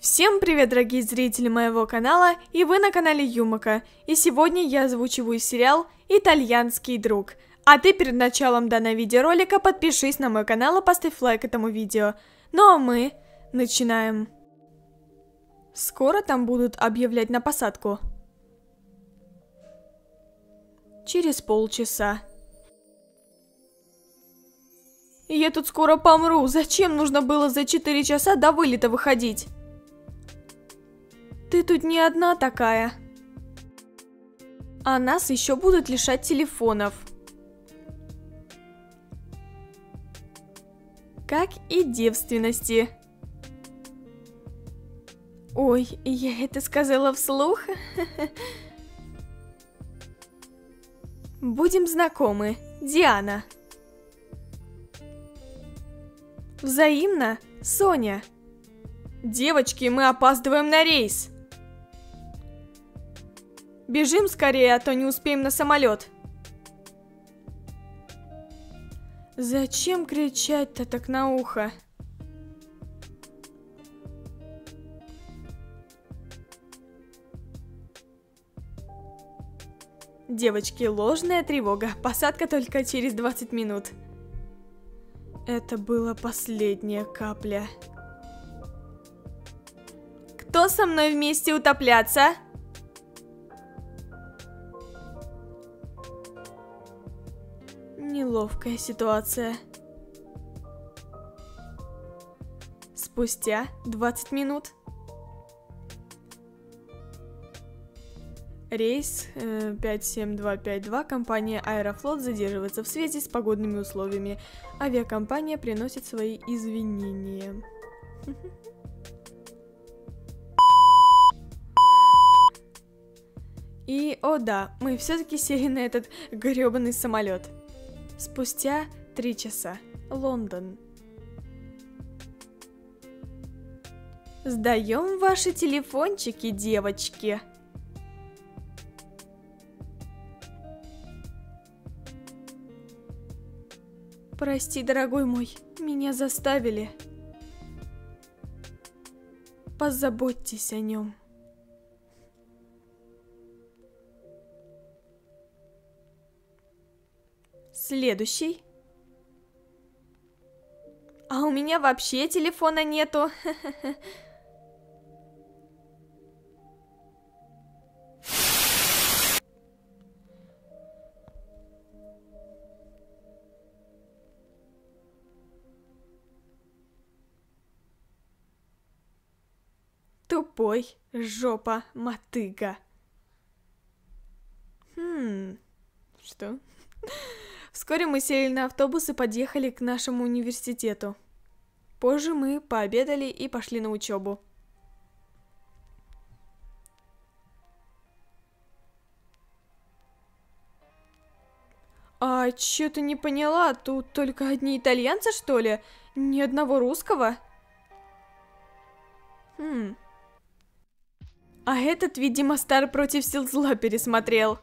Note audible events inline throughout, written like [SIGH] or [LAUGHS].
Всем привет, дорогие зрители моего канала, и вы на канале Юмака. И сегодня я озвучиваю сериал «Итальянский друг». А ты перед началом данного видеоролика подпишись на мой канал и поставь лайк этому видео. Ну а мы начинаем. Скоро там будут объявлять на посадку. Через полчаса. Я тут скоро помру. Зачем нужно было за 4 часа до вылета выходить? Ты тут не одна такая. А нас еще будут лишать телефонов. Как и девственности. Ой, я это сказала вслух? [LAUGHS] Будем знакомы. Диана. Взаимно, Соня. Девочки, мы опаздываем на рейс. Бежим скорее, а то не успеем на самолет. Зачем кричать-то так на ухо? Девочки, ложная тревога. Посадка только через 20 минут. Это была последняя капля. Кто со мной вместе утопляться? Неловкая ситуация. Спустя 20 минут. Рейс э, 57252 компания Аэрофлот задерживается в связи с погодными условиями. Авиакомпания приносит свои извинения. И, о да, мы все-таки сели на этот гребаный самолет. Спустя три часа. Лондон. Сдаем ваши телефончики, девочки. Прости, дорогой мой, меня заставили. Позаботьтесь о нем. Следующий. А у меня вообще телефона нету. Тупой жопа мотыга. Хм, что? Вскоре мы сели на автобус и подъехали к нашему университету. Позже мы пообедали и пошли на учебу. А чё ты не поняла? Тут только одни итальянцы, что ли? Ни одного русского? Хм. А этот, видимо, Стар против сил зла пересмотрел.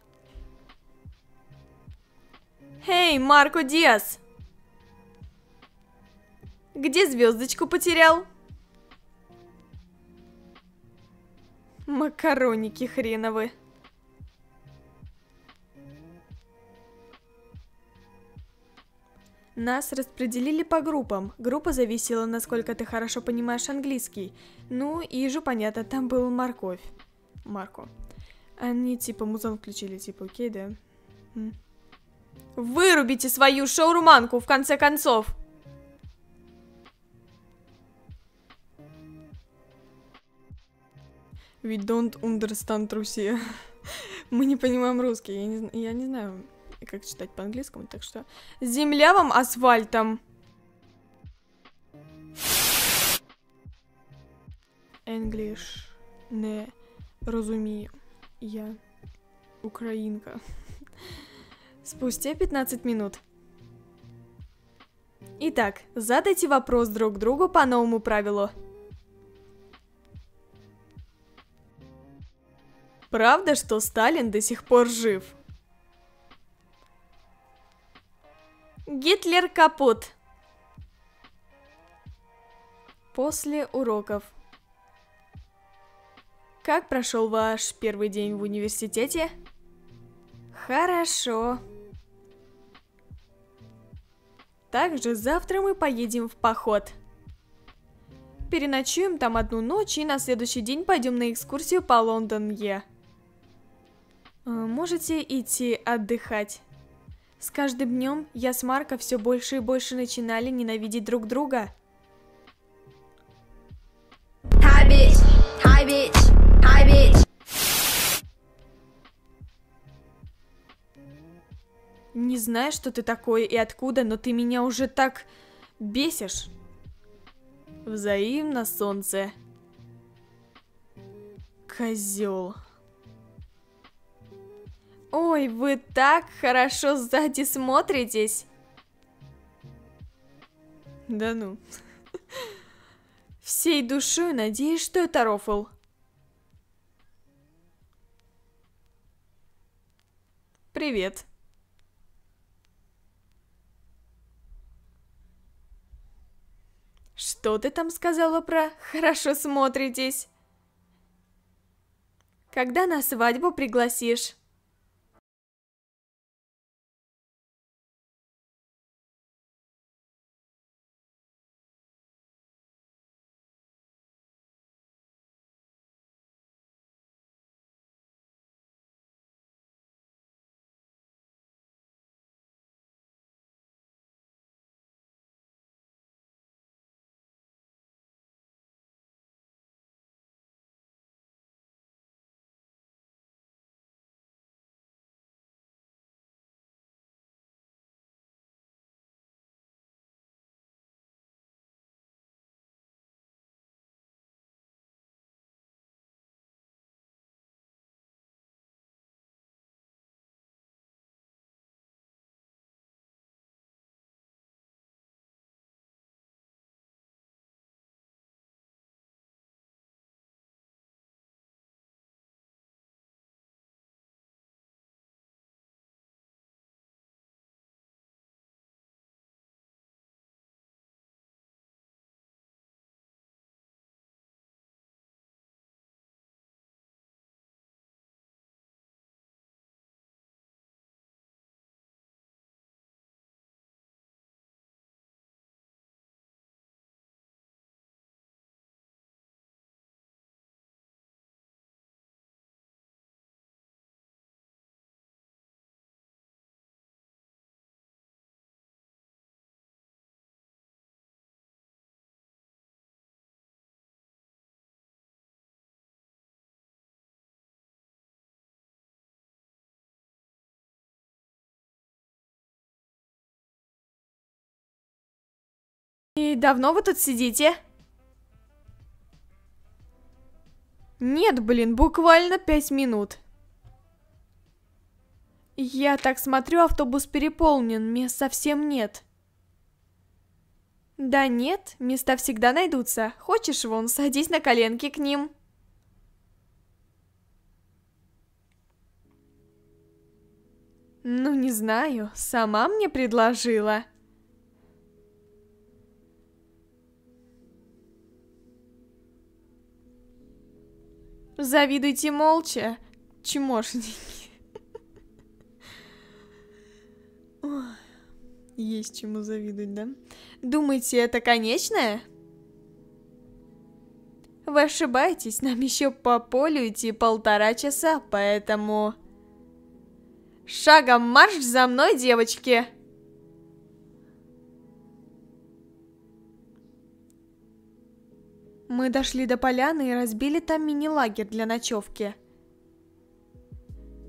Эй, Марко Диас! Где звездочку потерял? Макароники хреновы. Нас распределили по группам. Группа зависела, насколько ты хорошо понимаешь английский. Ну, и же понятно, там был морковь. Марко. Они типа музон включили, типа, окей, да? Вырубите свою шаурманку, в конце концов! We don't understand Russia. Мы не понимаем русский, я не, я не знаю, как читать по-английскому, так что... Земля вам асфальтом! English не розумію. Я українка. Спустя 15 минут. Итак, задайте вопрос друг другу по новому правилу. Правда, что Сталин до сих пор жив? Гитлер капут. После уроков. Как прошел ваш первый день в университете? Хорошо. Также завтра мы поедем в поход. Переночуем там одну ночь и на следующий день пойдем на экскурсию по Лондон-Е. Э, можете идти отдыхать. С каждым днем я с Марко все больше и больше начинали ненавидеть друг друга. Hi, bitch. Hi, bitch. Hi, bitch. Не знаю, что ты такое и откуда, но ты меня уже так бесишь. Взаимно, солнце. Козел. Ой, вы так хорошо сзади смотритесь. Да ну. Всей душой надеюсь, что это рофл. Привет. Что ты там сказала про «хорошо смотритесь»? Когда на свадьбу пригласишь? Давно вы тут сидите? Нет, блин, буквально пять минут. Я так смотрю, автобус переполнен, мест совсем нет. Да нет, места всегда найдутся. Хочешь, вон, садись на коленки к ним. Ну, не знаю, сама мне предложила. Завидуйте молча, чмошники. Есть чему завидовать, да? Думаете, это конечное? Вы ошибаетесь, нам еще по полю идти полтора часа, поэтому... Шагом марш за мной, девочки! Мы дошли до поляны и разбили там мини-лагерь для ночевки.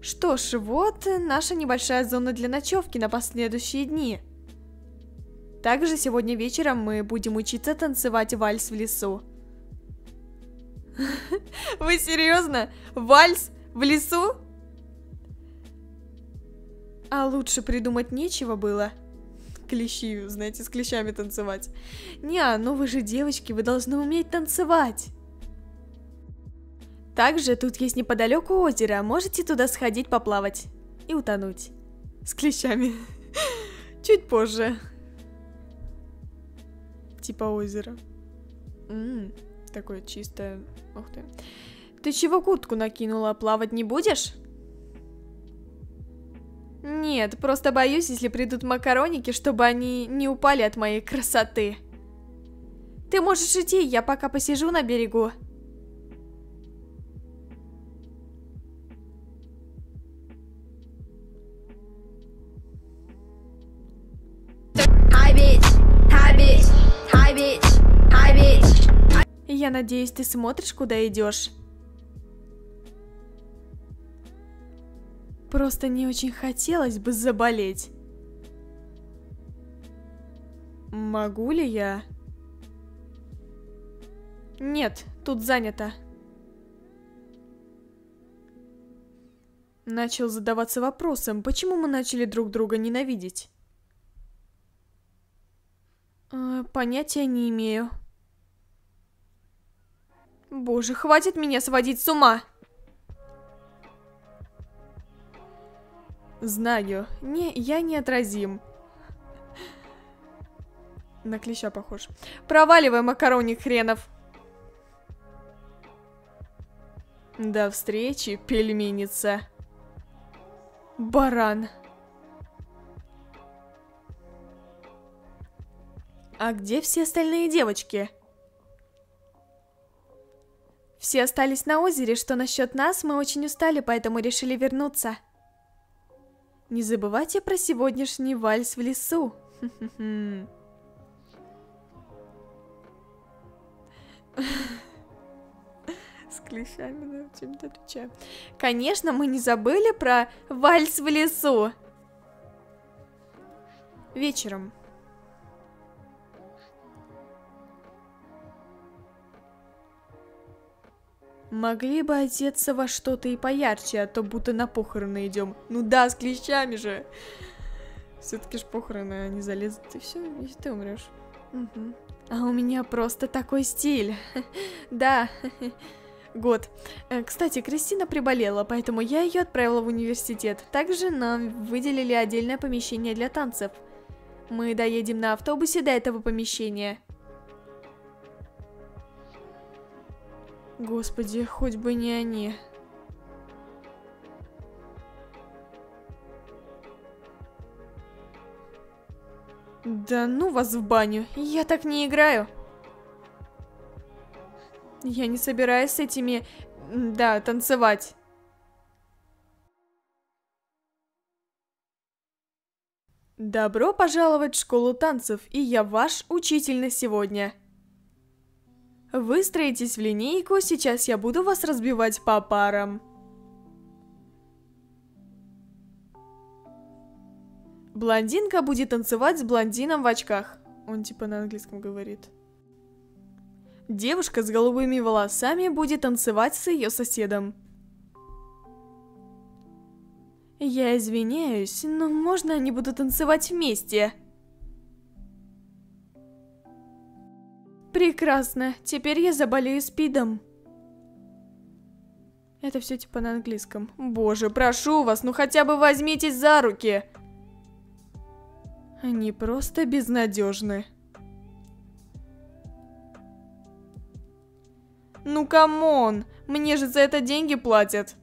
Что ж, вот наша небольшая зона для ночевки на последующие дни. Также сегодня вечером мы будем учиться танцевать вальс в лесу. [LAUGHS] Вы серьезно? Вальс в лесу? А лучше придумать нечего было клещи, знаете, с клещами танцевать. Не, ну вы же девочки, вы должны уметь танцевать. Также тут есть неподалеку озеро, можете туда сходить поплавать и утонуть. С клещами. [LAUGHS] Чуть позже. Типа озеро. Ммм, такое чистое. Ух ты. Ты чего куртку накинула? Плавать не будешь? Нет, просто боюсь, если придут макароники, чтобы они не упали от моей красоты. Ты можешь идти, я пока посижу на берегу. Я надеюсь, ты смотришь, куда идешь. Просто не очень хотелось бы заболеть. Могу ли я? Нет, тут занято. Начал задаваться вопросом, почему мы начали друг друга ненавидеть. Э, понятия не имею. Боже, хватит меня сводить с ума! Знаю, не, я неотразим. На клеща похож. Проваливай, макароник хренов. До встречи, пельменица. Баран. А где все остальные девочки? Все остались на озере, что насчет нас мы очень устали, поэтому решили вернуться. Не забывайте про сегодняшний вальс в лесу. [LAUGHS] С клещами, да, чем-то отвечаю. Конечно, мы не забыли про вальс в лесу. Вечером. Могли бы одеться во что-то и поярче, а то будто на похороны идем. Ну да, с клещами же. Все-таки ж похороны, они залезут, и все, и ты умрешь. Угу. А у меня просто такой стиль. [LAUGHS] да. [LAUGHS] Год. Э, кстати, Кристина приболела, поэтому я ее отправила в университет. Также нам выделили отдельное помещение для танцев. Мы доедем на автобусе до этого помещения. Господи, хоть бы не они. Да ну вас в баню, я так не играю. Я не собираюсь с этими, да, танцевать. Добро пожаловать в школу танцев, и я ваш учитель на сегодня. Выстроитесь в линейку, сейчас я буду вас разбивать по парам. Блондинка будет танцевать с блондином в очках. Он типа на английском говорит. Девушка с голубыми волосами будет танцевать с ее соседом. Я извиняюсь, но можно они будут танцевать вместе? Прекрасно, теперь я заболею спидом. Это все типа на английском. Боже, прошу вас, ну хотя бы возьмитесь за руки. Они просто безнадежны. Ну come on, мне же за это деньги платят.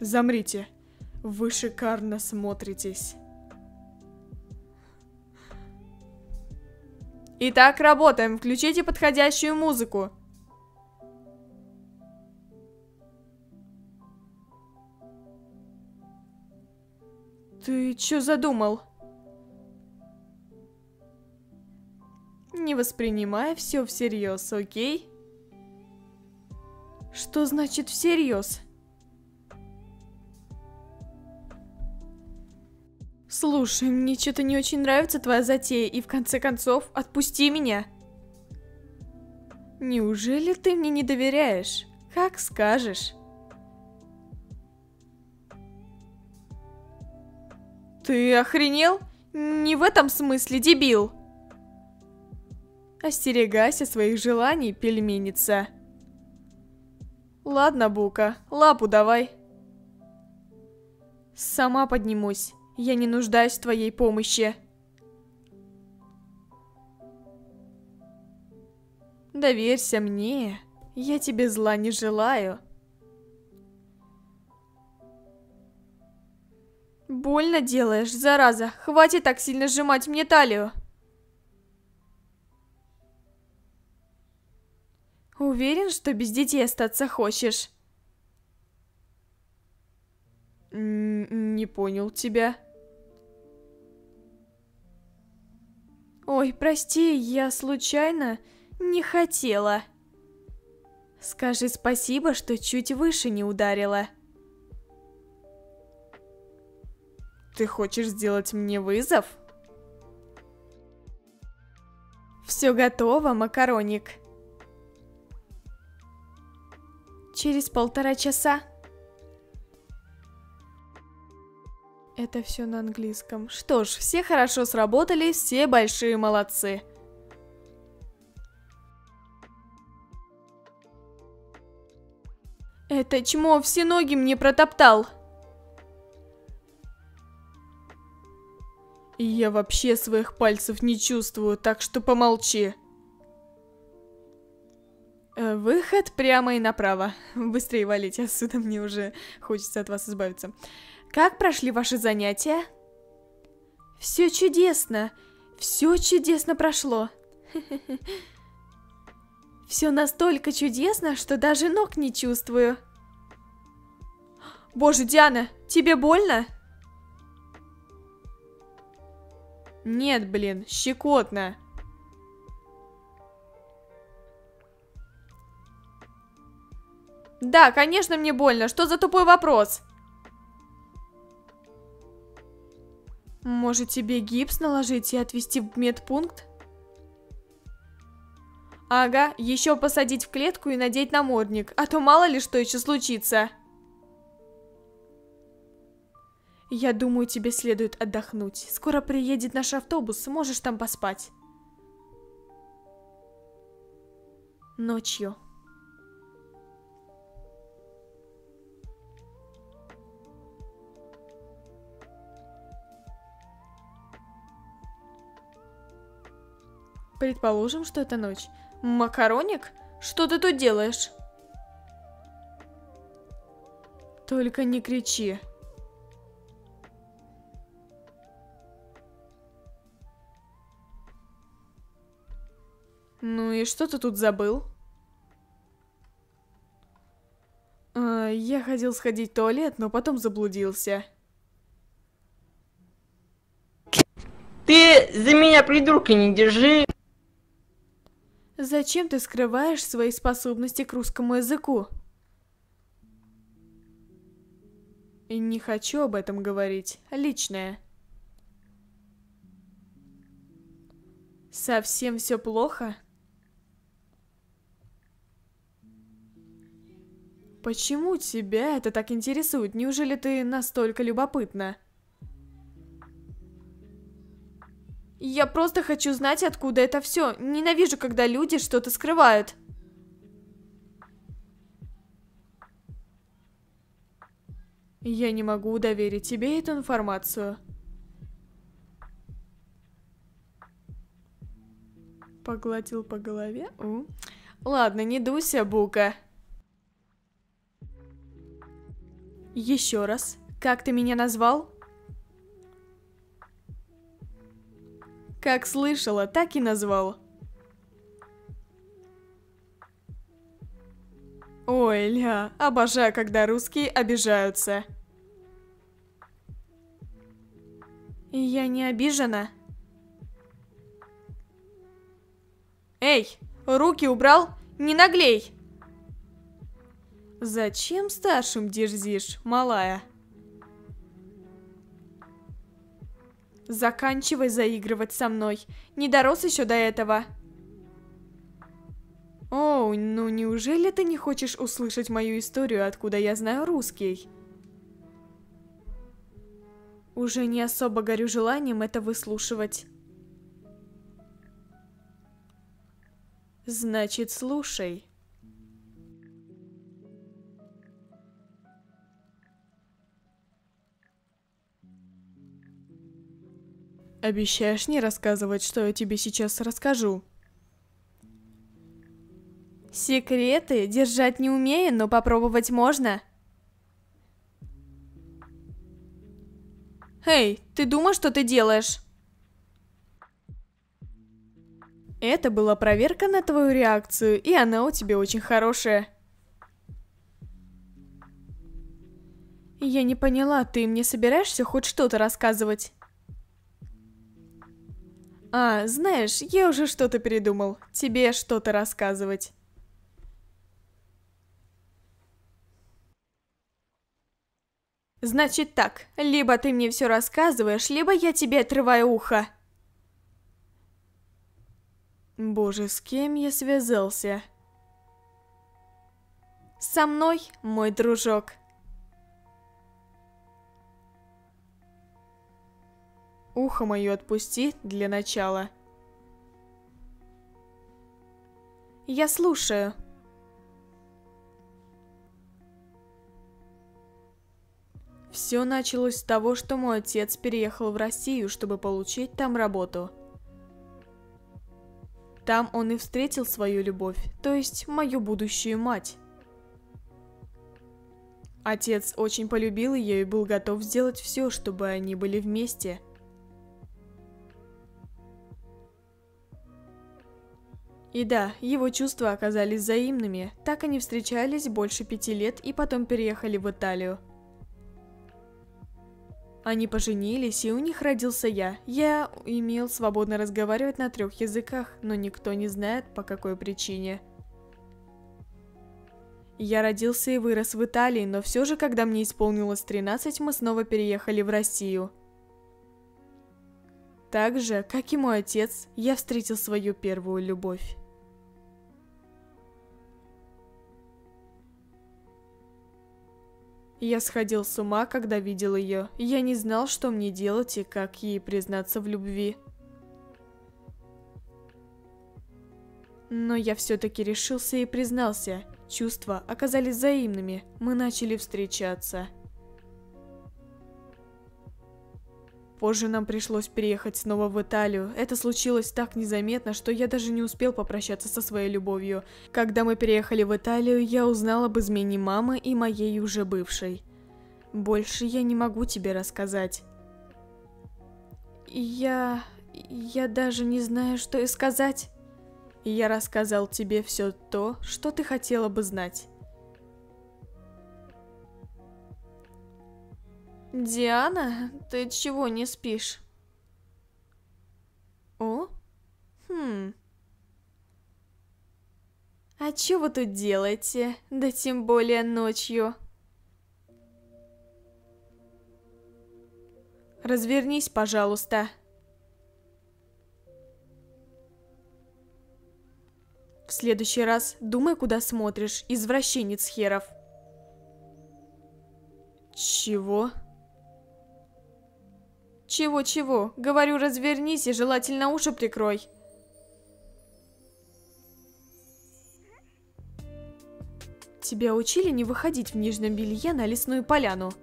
Замрите. Вы шикарно смотритесь. Итак, работаем. Включите подходящую музыку. Ты что задумал? Не воспринимай все всерьез, окей? Что значит всерьез? Слушай, мне что-то не очень нравится твоя затея, и в конце концов, отпусти меня. Неужели ты мне не доверяешь? Как скажешь. Ты охренел? Не в этом смысле, дебил. Остерегайся своих желаний, пельменица. Ладно, Бука, лапу давай. Сама поднимусь. Я не нуждаюсь в твоей помощи. Доверься мне. Я тебе зла не желаю. Больно делаешь, зараза. Хватит так сильно сжимать мне талию. Уверен, что без детей остаться хочешь? Не понял тебя. Ой, прости, я случайно не хотела. Скажи спасибо, что чуть выше не ударила. Ты хочешь сделать мне вызов? Все готово, макароник. Через полтора часа. Это все на английском. Что ж, все хорошо сработали, все большие молодцы. Это чмо все ноги мне протоптал. Я вообще своих пальцев не чувствую, так что помолчи. Э, выход прямо и направо. Быстрее валите отсюда, [LAUGHS] мне уже хочется от вас избавиться. Как прошли ваши занятия? Все чудесно. Все чудесно прошло. [LAUGHS] Все настолько чудесно, что даже ног не чувствую. Боже, Диана, тебе больно? Нет, блин, щекотно. Да, конечно мне больно. Что за тупой вопрос? Может тебе гипс наложить и отвезти в медпункт? Ага, еще посадить в клетку и надеть намордник, а то мало ли что еще случится. Я думаю, тебе следует отдохнуть. Скоро приедет наш автобус, можешь там поспать. Ночью. Предположим, что это ночь. Макароник? Что ты тут делаешь? Только не кричи. Ну и что ты тут забыл? А, я хотел сходить в туалет, но потом заблудился. Ты за меня придурка не держи. Зачем ты скрываешь свои способности к русскому языку? И не хочу об этом говорить. Личное. Совсем все плохо? Почему тебя это так интересует? Неужели ты настолько любопытна? Я просто хочу знать, откуда это все. Ненавижу, когда люди что-то скрывают. Я не могу доверить тебе эту информацию. Погладил по голове? У. Ладно, не дуйся, Бука. Еще раз. Как ты меня назвал? Как слышала, так и назвал. Ой, ля, обожаю, когда русские обижаются. Я не обижена. Эй, руки убрал? Не наглей! Зачем старшим дерзишь, малая? Заканчивай заигрывать со мной. Не дорос еще до этого. Оу, ну неужели ты не хочешь услышать мою историю, откуда я знаю русский? Уже не особо горю желанием это выслушивать. Значит, слушай. Обещаешь не рассказывать, что я тебе сейчас расскажу? Секреты держать не умею, но попробовать можно. Эй, ты думаешь, что ты делаешь? Это была проверка на твою реакцию, и она у тебя очень хорошая. Я не поняла, ты мне собираешься хоть что-то рассказывать? А, знаешь, я уже что-то передумал. Тебе что-то рассказывать. Значит так, либо ты мне все рассказываешь, либо я тебе отрываю ухо. Боже, с кем я связался? Со мной, мой дружок. Ухо мое отпусти для начала. Я слушаю. Все началось с того, что мой отец переехал в Россию, чтобы получить там работу. Там он и встретил свою любовь, то есть мою будущую мать. Отец очень полюбил ее и был готов сделать все, чтобы они были вместе. И да, его чувства оказались взаимными, так они встречались больше пяти лет и потом переехали в Италию. Они поженились, и у них родился я. Я имел свободно разговаривать на трех языках, но никто не знает, по какой причине. Я родился и вырос в Италии, но все же, когда мне исполнилось 13, мы снова переехали в Россию. Так же, как и мой отец, я встретил свою первую любовь. Я сходил с ума, когда видел ее. Я не знал, что мне делать и как ей признаться в любви. Но я все-таки решился и признался. Чувства оказались взаимными. Мы начали встречаться. Позже нам пришлось переехать снова в Италию. Это случилось так незаметно, что я даже не успел попрощаться со своей любовью. Когда мы переехали в Италию, я узнал об измене мамы и моей уже бывшей. Больше я не могу тебе рассказать. Я... я даже не знаю, что и сказать. Я рассказал тебе все то, что ты хотела бы знать. Диана, ты чего не спишь? О? Хм. А что вы тут делаете? Да тем более ночью. Развернись, пожалуйста. В следующий раз думай, куда смотришь, извращенец херов. Чего? Чего-чего? Говорю, развернись и желательно уши прикрой. Тебя учили не выходить в нижнем белье на лесную поляну.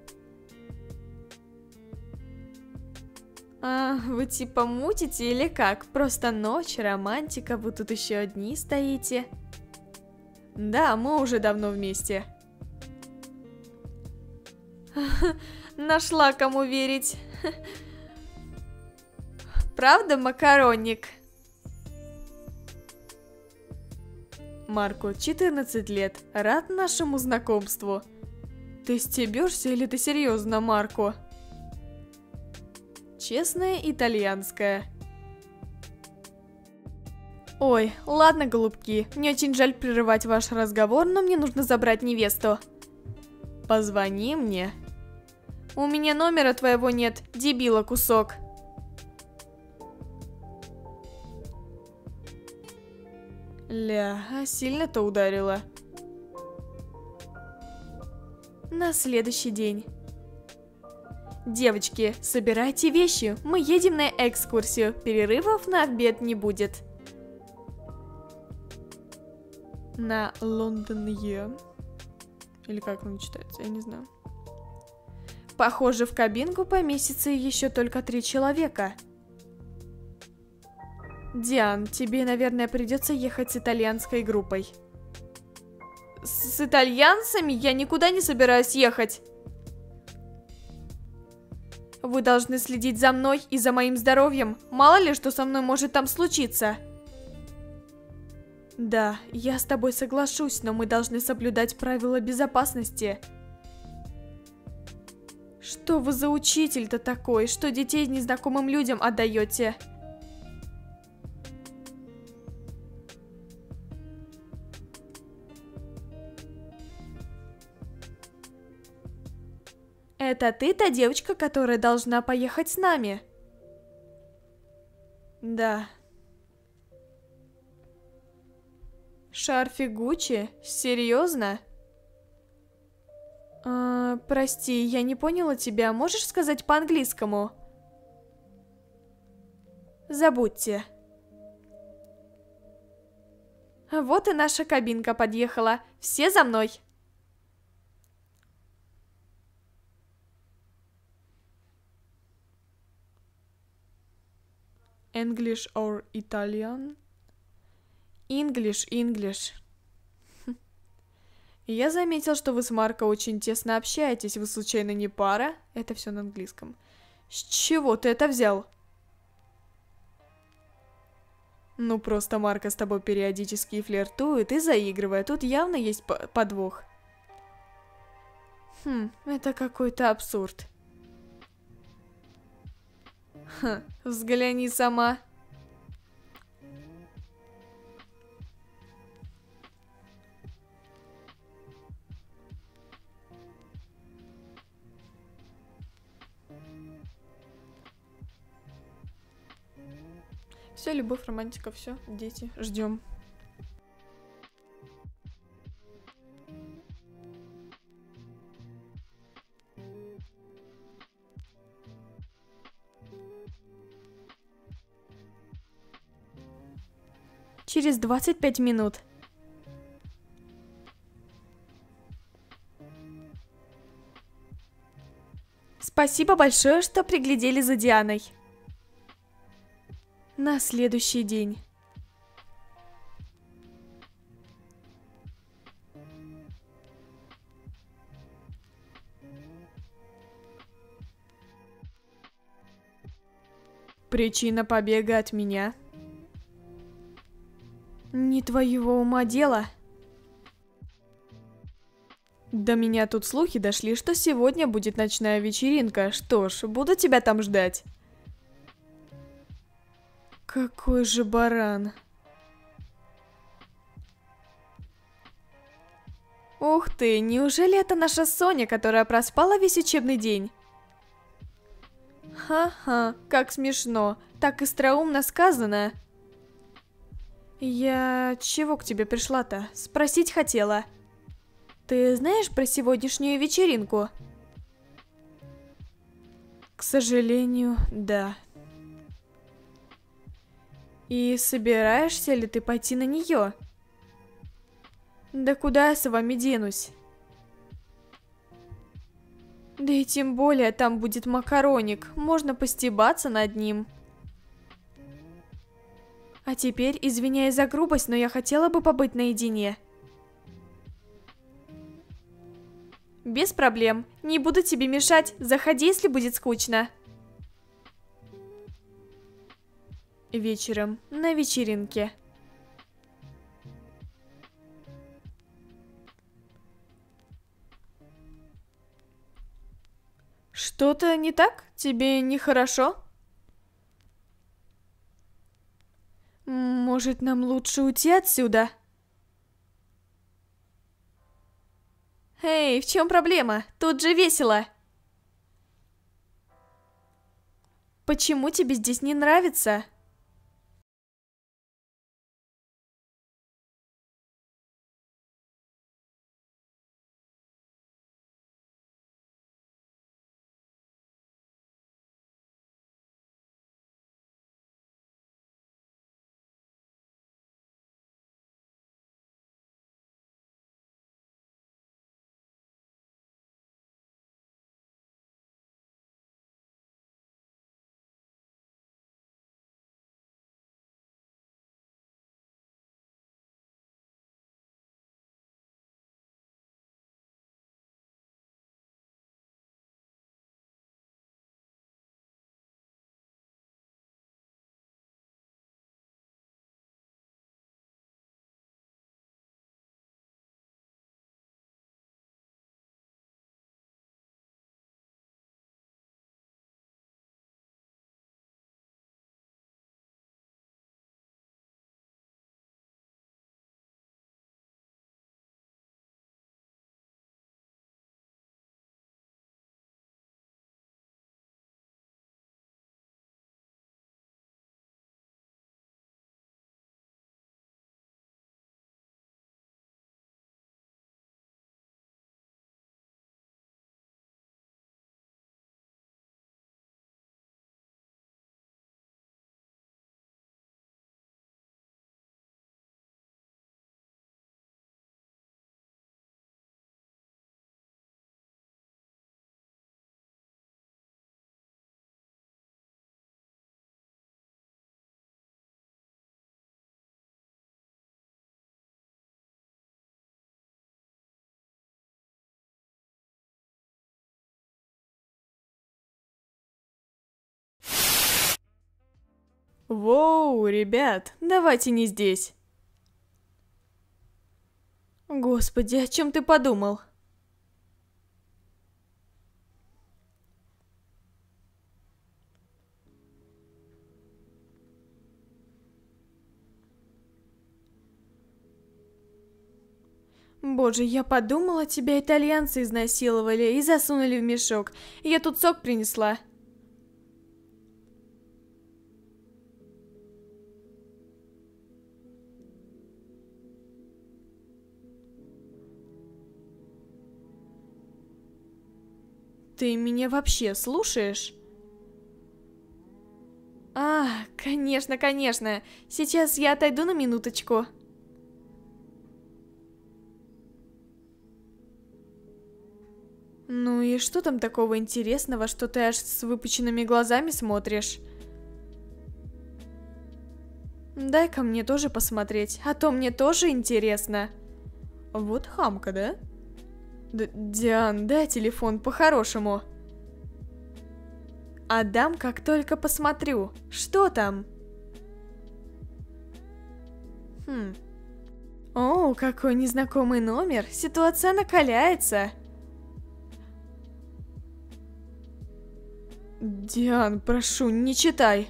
А, вы типа мутите или как? Просто ночь, романтика, вы тут еще одни стоите. Да, мы уже давно вместе. Нашла кому верить. Правда, макаронник? Марку 14 лет. Рад нашему знакомству. Ты стебешься или ты серьезно, Марко? Честная итальянская. Ой, ладно, голубки, мне очень жаль прерывать ваш разговор, но мне нужно забрать невесту. Позвони мне. У меня номера твоего нет, дебила кусок. Ля, а сильно-то ударила. На следующий день. Девочки, собирайте вещи, мы едем на экскурсию, перерывов на обед не будет. На Лондон Е. Или как он читается, я не знаю. Похоже, в кабинку поместится еще только три человека. Диан, тебе, наверное, придется ехать с итальянской группой. с, итальянцами я никуда не собираюсь ехать. Вы должны следить за мной и за моим здоровьем. Мало ли, что со мной может там случиться. Да, я с тобой соглашусь, но мы должны соблюдать правила безопасности. Что вы за учитель-то такой, что детей незнакомым людям отдаете? Это ты та девочка, которая должна поехать с нами? Да. Шарфи Гуччи? Серьезно? А, прости, я не поняла тебя. Можешь сказать по-английскому? Забудьте. Вот и наша кабинка подъехала. Все за мной. English or Italian? English, English. [LAUGHS] Я заметил, что вы с Марко очень тесно общаетесь. Вы случайно не пара? Это все на английском. С чего ты это взял? Ну, просто Марко с тобой периодически флиртует и заигрывает. Тут явно есть подвох. Хм, это какой-то абсурд. Ха, [LAUGHS] взгляни сама. Все, любовь, романтика, все, дети, ждем. Через 25 минут. Спасибо большое, что приглядели за Дианой на следующий день. Причина побега от меня? Не твоего ума дело. До меня тут слухи дошли, что сегодня будет ночная вечеринка. Что ж, буду тебя там ждать. Какой же баран. Ух ты, неужели это наша Соня, которая проспала весь учебный день? Ха-ха, как смешно, так остроумно сказано. Я чего к тебе пришла-то? Спросить хотела. Ты знаешь про сегодняшнюю вечеринку? К сожалению, да. И собираешься ли ты пойти на нее? Да куда я с вами денусь? Да и тем более там будет макароник, можно постебаться над ним. А теперь, извиняюсь за грубость, но я хотела бы побыть наедине. Без проблем, не буду тебе мешать, заходи, если будет скучно. вечером на вечеринке. Что-то не так? Тебе нехорошо? Может, нам лучше уйти отсюда? Эй, в чем проблема? Тут же весело. Почему тебе здесь не нравится? Воу, ребят, давайте не здесь. Господи, о чем ты подумал? Боже, я подумала, тебя итальянцы изнасиловали и засунули в мешок. Я тут сок принесла. Ты меня вообще слушаешь? А, конечно, конечно. Сейчас я отойду на минуточку. Ну и что там такого интересного, что ты аж с выпученными глазами смотришь? Дай-ка мне тоже посмотреть, а то мне тоже интересно. Вот хамка, да? Д Диан, дай телефон по-хорошему. Отдам, как только посмотрю. Что там? Хм. О, какой незнакомый номер. Ситуация накаляется. Диан, прошу, не читай.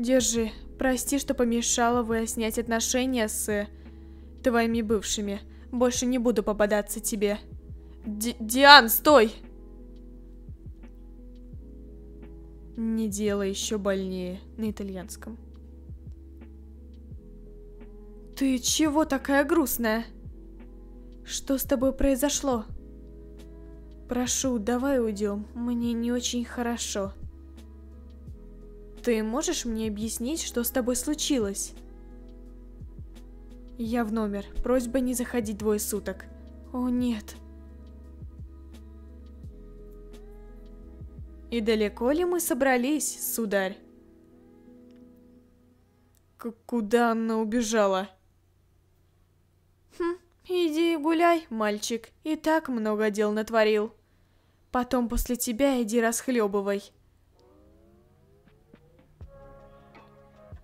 Держи. Прости, что помешала выяснять отношения с... твоими бывшими. Больше не буду попадаться тебе. Ди Диан, стой! Не делай еще больнее на итальянском. Ты чего такая грустная? Что с тобой произошло? Прошу, давай уйдем. Мне не очень хорошо. Ты можешь мне объяснить, что с тобой случилось? Я в номер. Просьба не заходить двое суток. О, нет. И далеко ли мы собрались, сударь? К куда она убежала? Хм, иди гуляй, мальчик. И так много дел натворил. Потом после тебя иди расхлебывай.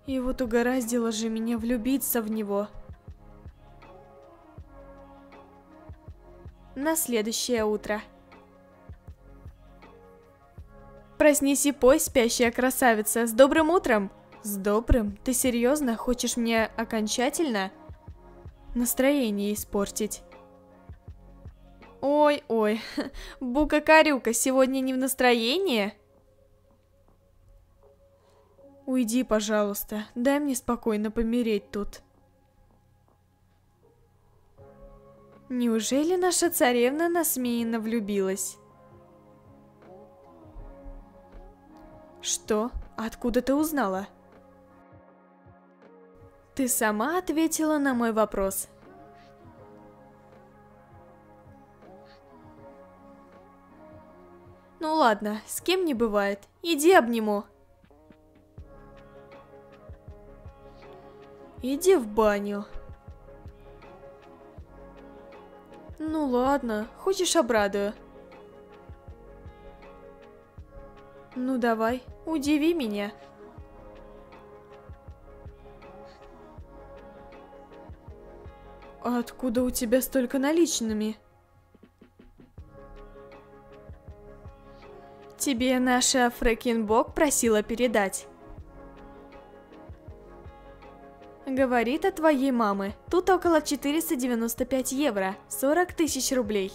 И вот угораздило же меня влюбиться в него. На следующее утро. Проснись и пой, спящая красавица. С добрым утром! С добрым? Ты серьезно хочешь мне окончательно настроение испортить? Ой-ой, [LAUGHS] Бука-карюка сегодня не в настроении? Уйди, пожалуйста, дай мне спокойно помереть тут. Неужели наша царевна насмеянно влюбилась? Что? Откуда ты узнала? Ты сама ответила на мой вопрос. Ну ладно, с кем не бывает. Иди обниму. Иди в баню. Ну ладно, хочешь обрадую? Ну давай, удиви меня. Откуда у тебя столько наличными? Тебе наша Фрэкинбок просила передать. Говорит о твоей мамы. Тут около 495 евро, 40 тысяч рублей.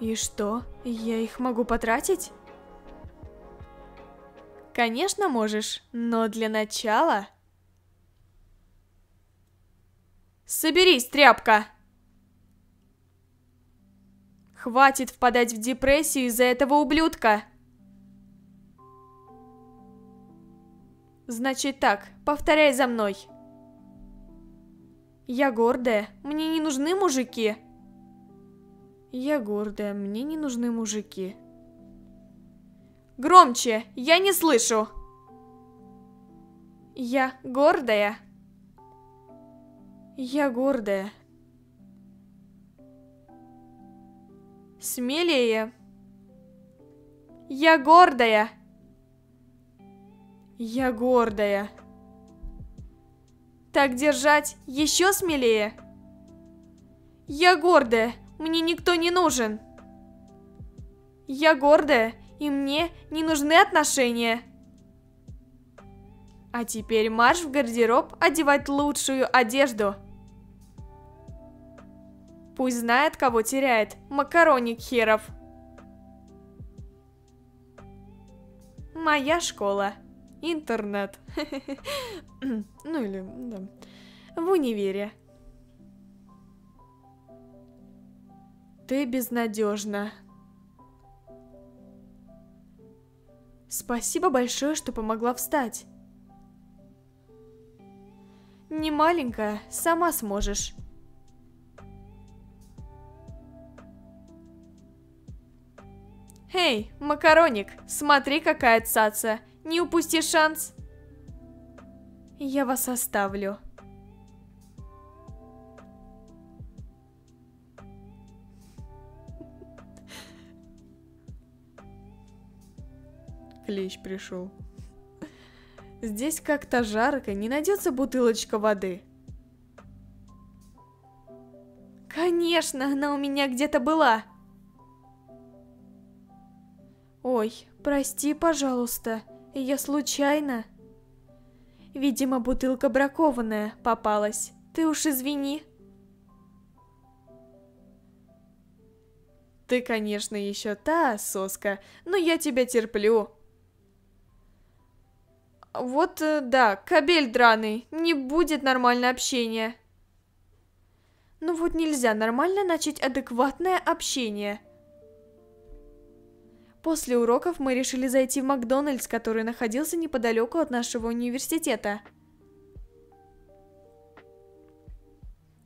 И что, я их могу потратить? Конечно можешь, но для начала... Соберись, тряпка! Хватит впадать в депрессию из-за этого ублюдка! Значит так, повторяй за мной. Я гордая, мне не нужны мужики. Я гордая, мне не нужны мужики. Громче, я не слышу. Я гордая, Я гордая. Смелее. Я гордая. Я гордая. Так держать еще смелее. Я гордая, мне никто не нужен. Я гордая, и мне не нужны отношения. А теперь марш в гардероб одевать лучшую одежду. Пусть знает, кого теряет. Макароник херов. Моя школа. Интернет. [LAUGHS] ну или, да. В универе. Ты безнадежна. Спасибо большое, что помогла встать. Не маленькая, сама сможешь. Эй, Макароник, смотри, какая цаца. Не упусти шанс. Я вас оставлю. Клещ пришел. Здесь как-то жарко, не найдется бутылочка воды. Конечно, она у меня где-то была. Ой, прости, пожалуйста, я случайно. Видимо, бутылка бракованная попалась. Ты уж извини. Ты, конечно, еще та соска, но я тебя терплю. Вот, э, да, кабель драный, не будет нормального общения. Ну вот нельзя нормально начать адекватное общение. После уроков мы решили зайти в Макдональдс, который находился неподалеку от нашего университета.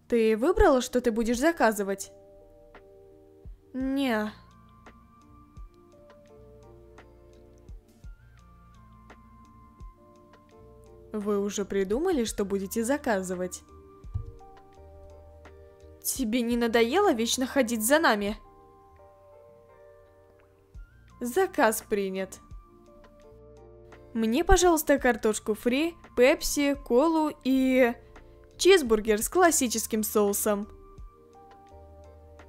Ты выбрала, что ты будешь заказывать? Не. Вы уже придумали, что будете заказывать? Тебе не надоело вечно ходить за нами? Заказ принят. Мне, пожалуйста, картошку фри, пепси, колу и... чизбургер с классическим соусом.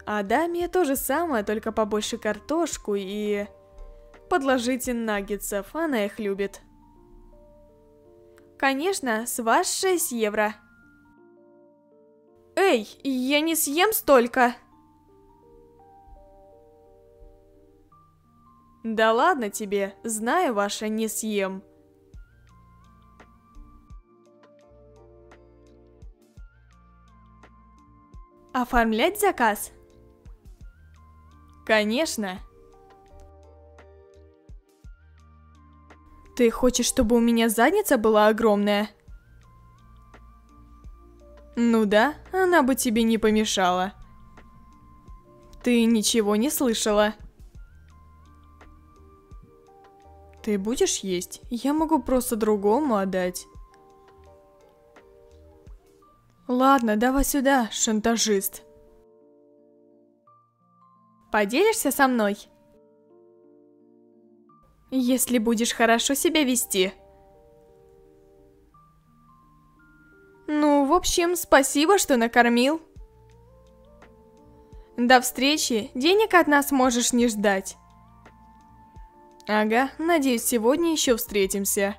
А даме то же самое, только побольше картошку и... Подложите наггетсов, она их любит. Конечно, с вас 6 евро. Эй, я не съем столько. Да ладно тебе, знаю ваше не съем. Оформлять заказ? Конечно. Ты хочешь, чтобы у меня задница была огромная? Ну да, она бы тебе не помешала. Ты ничего не слышала. Ты будешь есть? Я могу просто другому отдать. Ладно, давай сюда, шантажист. Поделишься со мной? Если будешь хорошо себя вести. Ну, в общем, спасибо, что накормил. До встречи, денег от нас можешь не ждать. Ага, надеюсь, сегодня еще встретимся.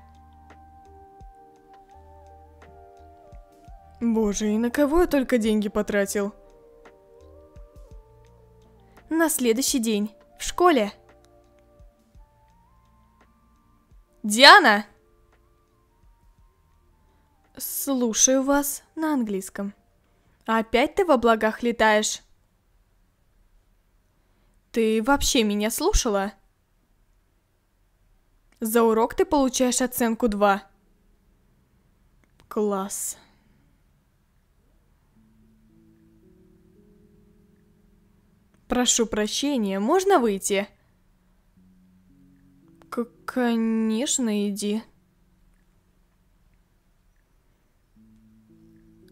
Боже, и на кого я только деньги потратил? На следующий день, в школе. Диана! Слушаю вас на английском. Опять ты во благах летаешь? Ты вообще меня слушала? За урок ты получаешь оценку 2. Класс. Прошу прощения, можно выйти? К конечно, иди.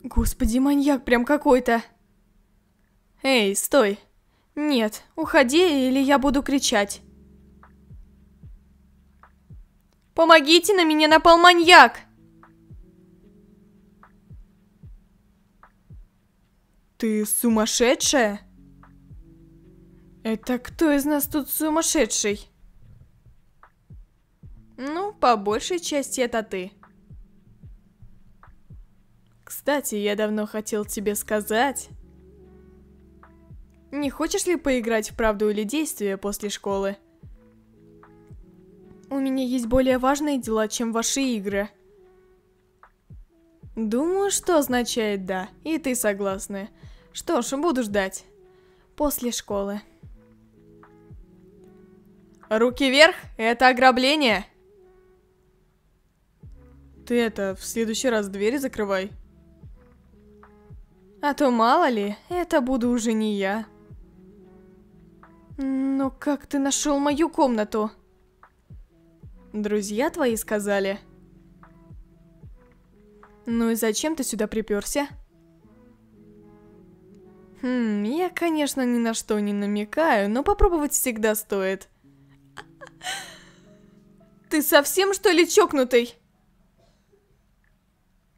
Господи, маньяк прям какой-то. Эй, стой. Нет, уходи, или я буду кричать. Помогите, на меня напал маньяк! Ты сумасшедшая? Это кто из нас тут сумасшедший? Ну, по большей части это ты. Кстати, я давно хотел тебе сказать... Не хочешь ли поиграть в правду или действие после школы? У меня есть более важные дела, чем ваши игры. Думаю, что означает «да», и ты согласна. Что ж, буду ждать. После школы. Руки вверх, это ограбление. Ты это, в следующий раз двери закрывай. А то мало ли, это буду уже не я. Но как ты нашел мою комнату? Друзья твои сказали. Ну и зачем ты сюда приперся? Хм, я, конечно, ни на что не намекаю, но попробовать всегда стоит. Ты совсем, что ли, чокнутый?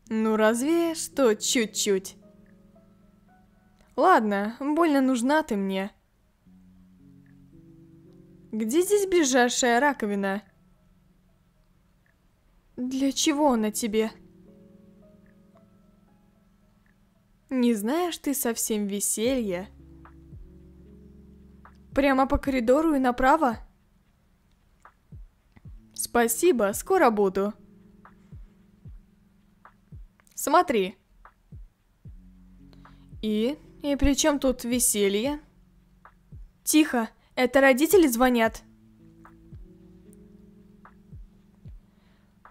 Ну разве что чуть-чуть. Ладно, больно нужна ты мне. Где здесь ближайшая раковина? Для чего она тебе? Не знаешь ты совсем веселья? Прямо по коридору и направо? Спасибо, скоро буду. Смотри. И? И при чем тут веселье? Тихо, это родители звонят.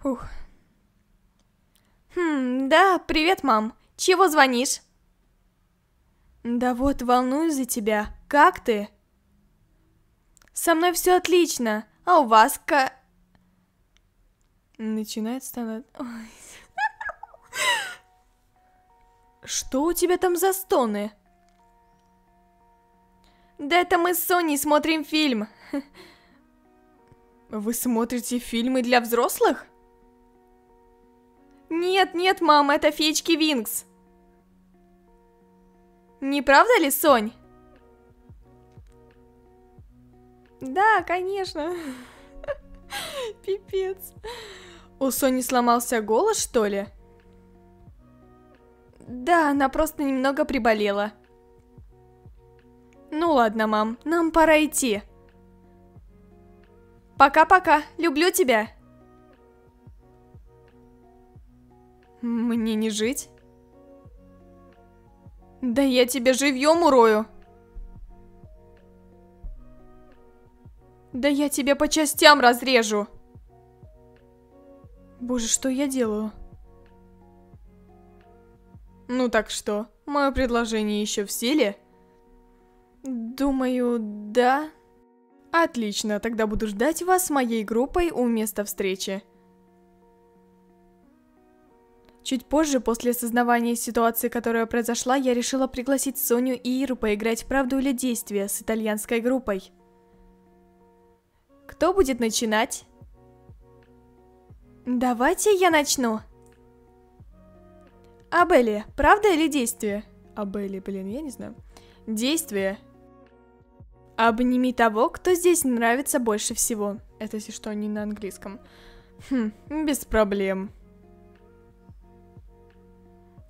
Ух. Хм, да, привет, мам. Чего звонишь? Да вот, волнуюсь за тебя. Как ты? Со мной все отлично. А у вас ка... Начинает стонать. Что у тебя там за стоны? Да это мы с Соней смотрим фильм. Вы смотрите фильмы для взрослых? Нет, нет, мам, это феечки Винкс. Не правда ли, Сонь? Да, конечно. [LAUGHS] Пипец. У Сони сломался голос, что ли? Да, она просто немного приболела. Ну ладно, мам, нам пора идти. Пока-пока, люблю тебя. Мне не жить? Да я тебя живьем урою. Да я тебя по частям разрежу. Боже, что я делаю? Ну так что, мое предложение еще в силе? Думаю, да. Отлично, тогда буду ждать вас с моей группой у места встречи. Чуть позже, после осознавания ситуации, которая произошла, я решила пригласить Соню и Иру поиграть в правду или действие с итальянской группой. Кто будет начинать? Давайте я начну. Абели, правда или действие? Абели, блин, я не знаю. Действие. Обними того, кто здесь нравится больше всего. Это если что, не на английском. Хм, без проблем.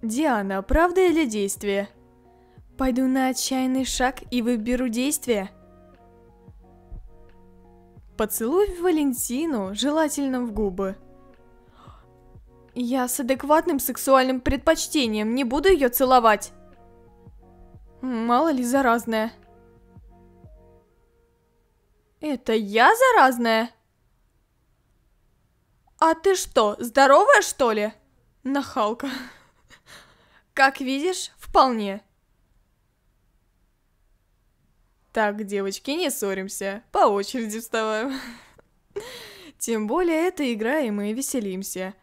Диана, правда или действие? Пойду на отчаянный шаг и выберу действие. Поцелуй Валентину, желательно в губы. Я с адекватным сексуальным предпочтением не буду ее целовать. Мало ли заразная. Это я заразная? А ты что, здоровая что ли? Нахалка. Как видишь, вполне. Так, девочки, не ссоримся. По очереди вставаем. Тем более, это игра, и мы веселимся.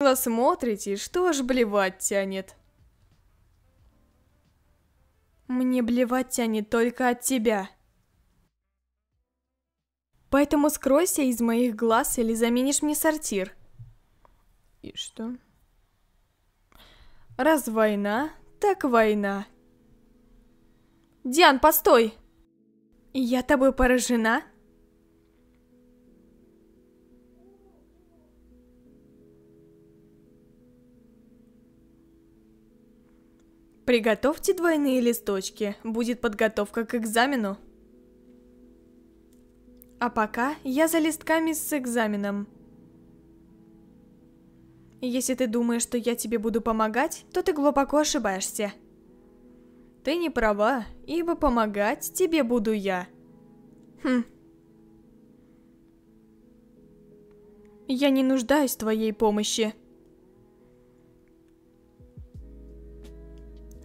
Мило смотрите, что ж блевать тянет. Мне блевать тянет только от тебя. Поэтому скройся из моих глаз или заменишь мне сортир. И что? Раз война, так война. Диан, постой! Я тобой поражена? Приготовьте двойные листочки, будет подготовка к экзамену. А пока я за листками с экзаменом. Если ты думаешь, что я тебе буду помогать, то ты глубоко ошибаешься. Ты не права, ибо помогать тебе буду я. Хм. Я не нуждаюсь в твоей помощи.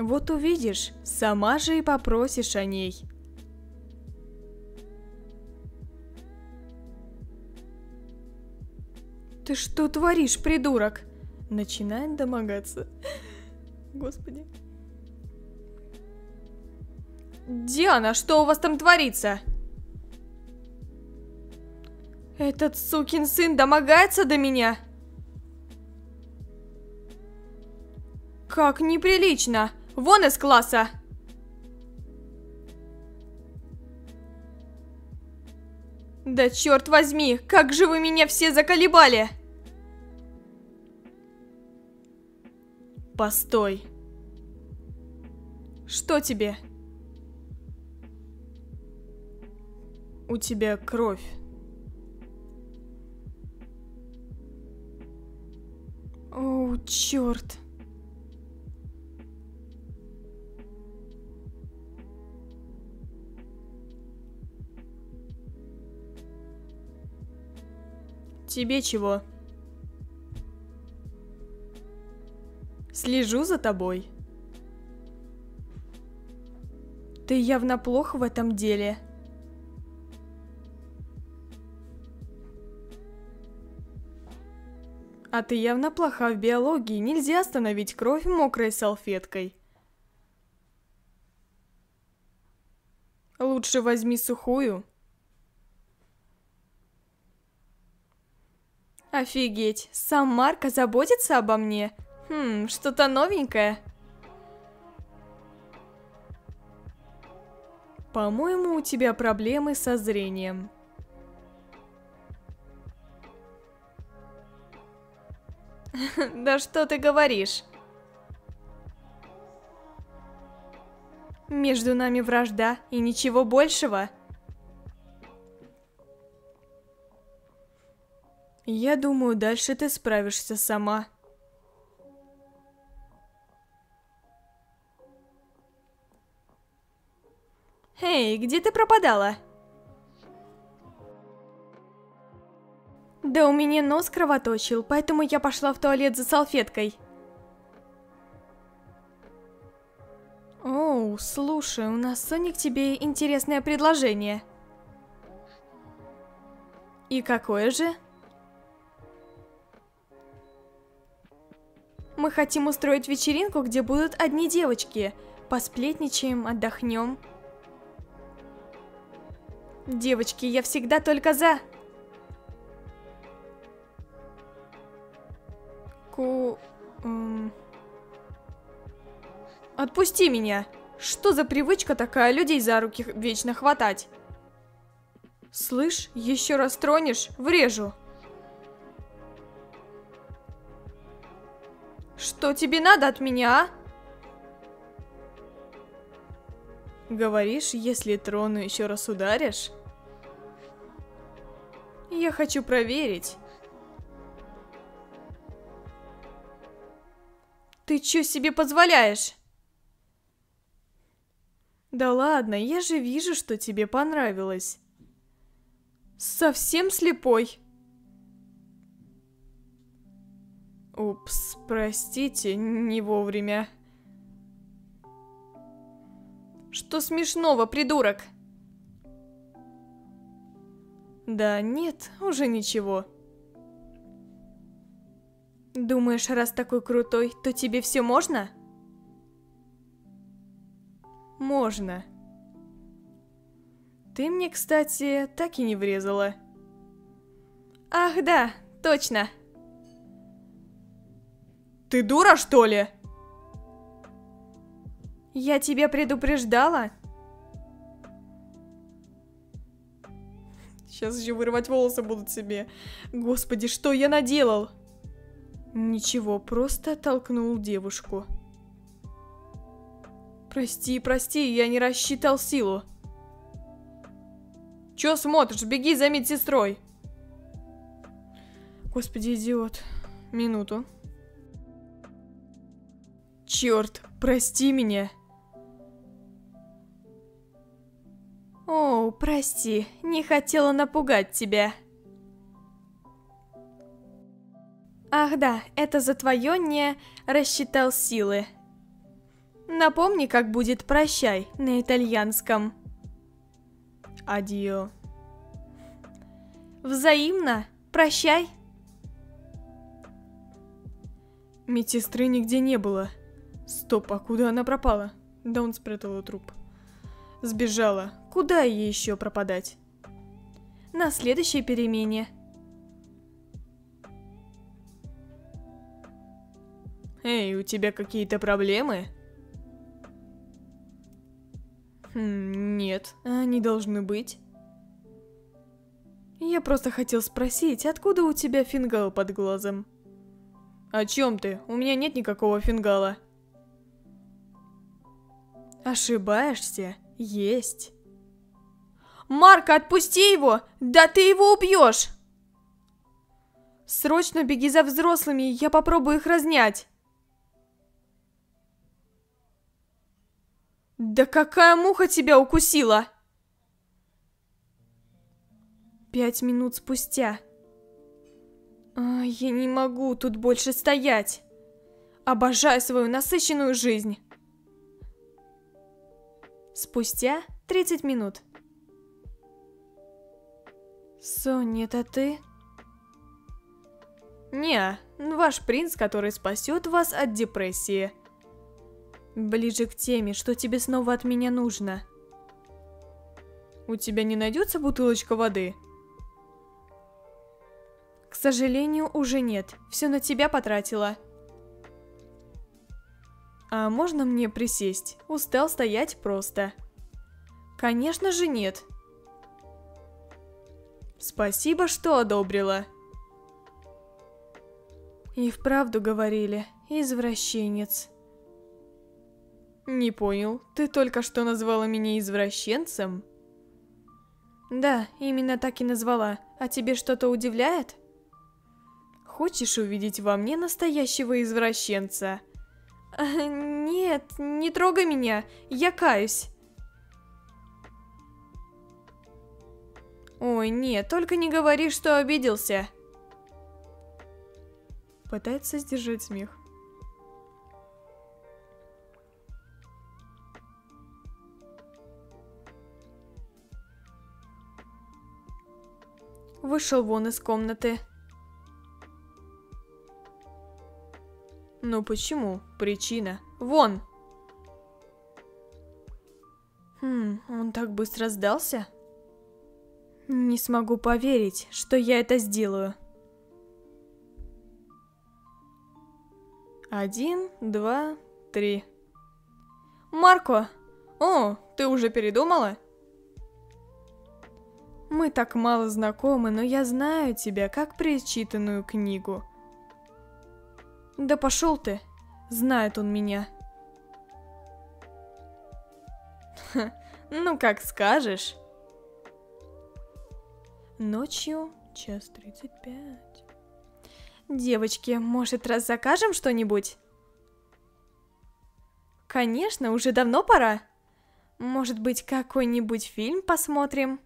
Вот увидишь, сама же и попросишь о ней. Ты что творишь, придурок? Начинает домогаться. [LAUGHS] Господи. Диана, что у вас там творится? Этот сукин сын домогается до меня? Как неприлично! Вон из класса! Да черт возьми, как же вы меня все заколебали! Постой. Что тебе? У тебя кровь. О, черт. Тебе чего? Слежу за тобой. Ты явно плох в этом деле. А ты явно плоха в биологии, нельзя остановить кровь мокрой салфеткой. Лучше возьми сухую. Офигеть, сам Марко заботится обо мне? Хм, что-то новенькое. По-моему, у тебя проблемы со зрением. [LAUGHS] Да что ты говоришь? Между нами вражда и ничего большего. Я думаю, дальше ты справишься сама. Эй, где ты пропадала? Да у меня нос кровоточил, поэтому я пошла в туалет за салфеткой. Оу, слушай, у нас Соник тебе интересное предложение. И какое же? Мы хотим устроить вечеринку, где будут одни девочки. Посплетничаем, отдохнем. Девочки, я всегда только за. Ку... Отпусти меня. Что за привычка такая людей за руки вечно хватать? Слышь, еще раз тронешь, врежу. Что тебе надо от меня, а? Говоришь, если трону еще раз ударишь? Я хочу проверить. Ты что себе позволяешь? Да ладно, я же вижу, что тебе понравилось. Совсем слепой? Упс, простите, не вовремя. Что смешного, придурок? Да нет, уже ничего. Думаешь, раз такой крутой, то тебе все можно? Можно. Ты мне, кстати, так и не врезала. Ах, да, точно. Ты дура, что ли? Я тебя предупреждала. Сейчас еще вырывать волосы будут себе. Господи, что я наделал? Ничего, просто толкнул девушку. Прости, прости, я не рассчитал силу. Чё смотришь? Беги за медсестрой. Господи, идиот. Минуту. Черт, прости меня. О, прости, не хотела напугать тебя. Ах да, это за твое не рассчитал силы. Напомни, как будет «прощай» на итальянском. Адио. Взаимно. Прощай. Медсестры нигде не было. Стоп, а куда она пропала? Да он спрятал труп. Сбежала. Куда ей еще пропадать? На следующей перемене. Эй, у тебя какие-то проблемы? Хм, нет, они должны быть. Я просто хотел спросить, откуда у тебя фингал под глазом? О чем ты? У меня нет никакого фингала. Ошибаешься? Есть. Марка, отпусти его! Да ты его убьешь! Срочно беги за взрослыми, я попробую их разнять. Да какая муха тебя укусила? Пять минут спустя. А, я не могу тут больше стоять. Обожаю свою насыщенную жизнь. Спустя 30 минут. Соня, это ты? Не, ваш принц, который спасет вас от депрессии. Ближе к теме, что тебе снова от меня нужно? У тебя не найдется бутылочка воды? К сожалению, уже нет. Все на тебя потратила. А можно мне присесть? Устал стоять просто. Конечно же нет. Спасибо, что одобрила. И вправду говорили, извращенец. Не понял, ты только что назвала меня извращенцем? Да, именно так и назвала. А тебе что-то удивляет? Хочешь увидеть во мне настоящего извращенца? А, нет, не трогай меня, я каюсь. Ой, нет, только не говори, что обиделся. Пытается сдержать смех. вышел вон из комнаты. Ну почему? Причина. Вон! Хм, он так быстро сдался? Не смогу поверить, что я это сделаю. Один, два, три. Марко! О, ты уже передумала? Мы так мало знакомы, но я знаю тебя как прочитанную книгу. Да пошел ты, знает он меня. ну как скажешь. Ночью час тридцать пять. Девочки, может раз закажем что-нибудь? Конечно, уже давно пора. Может быть, какой-нибудь фильм посмотрим?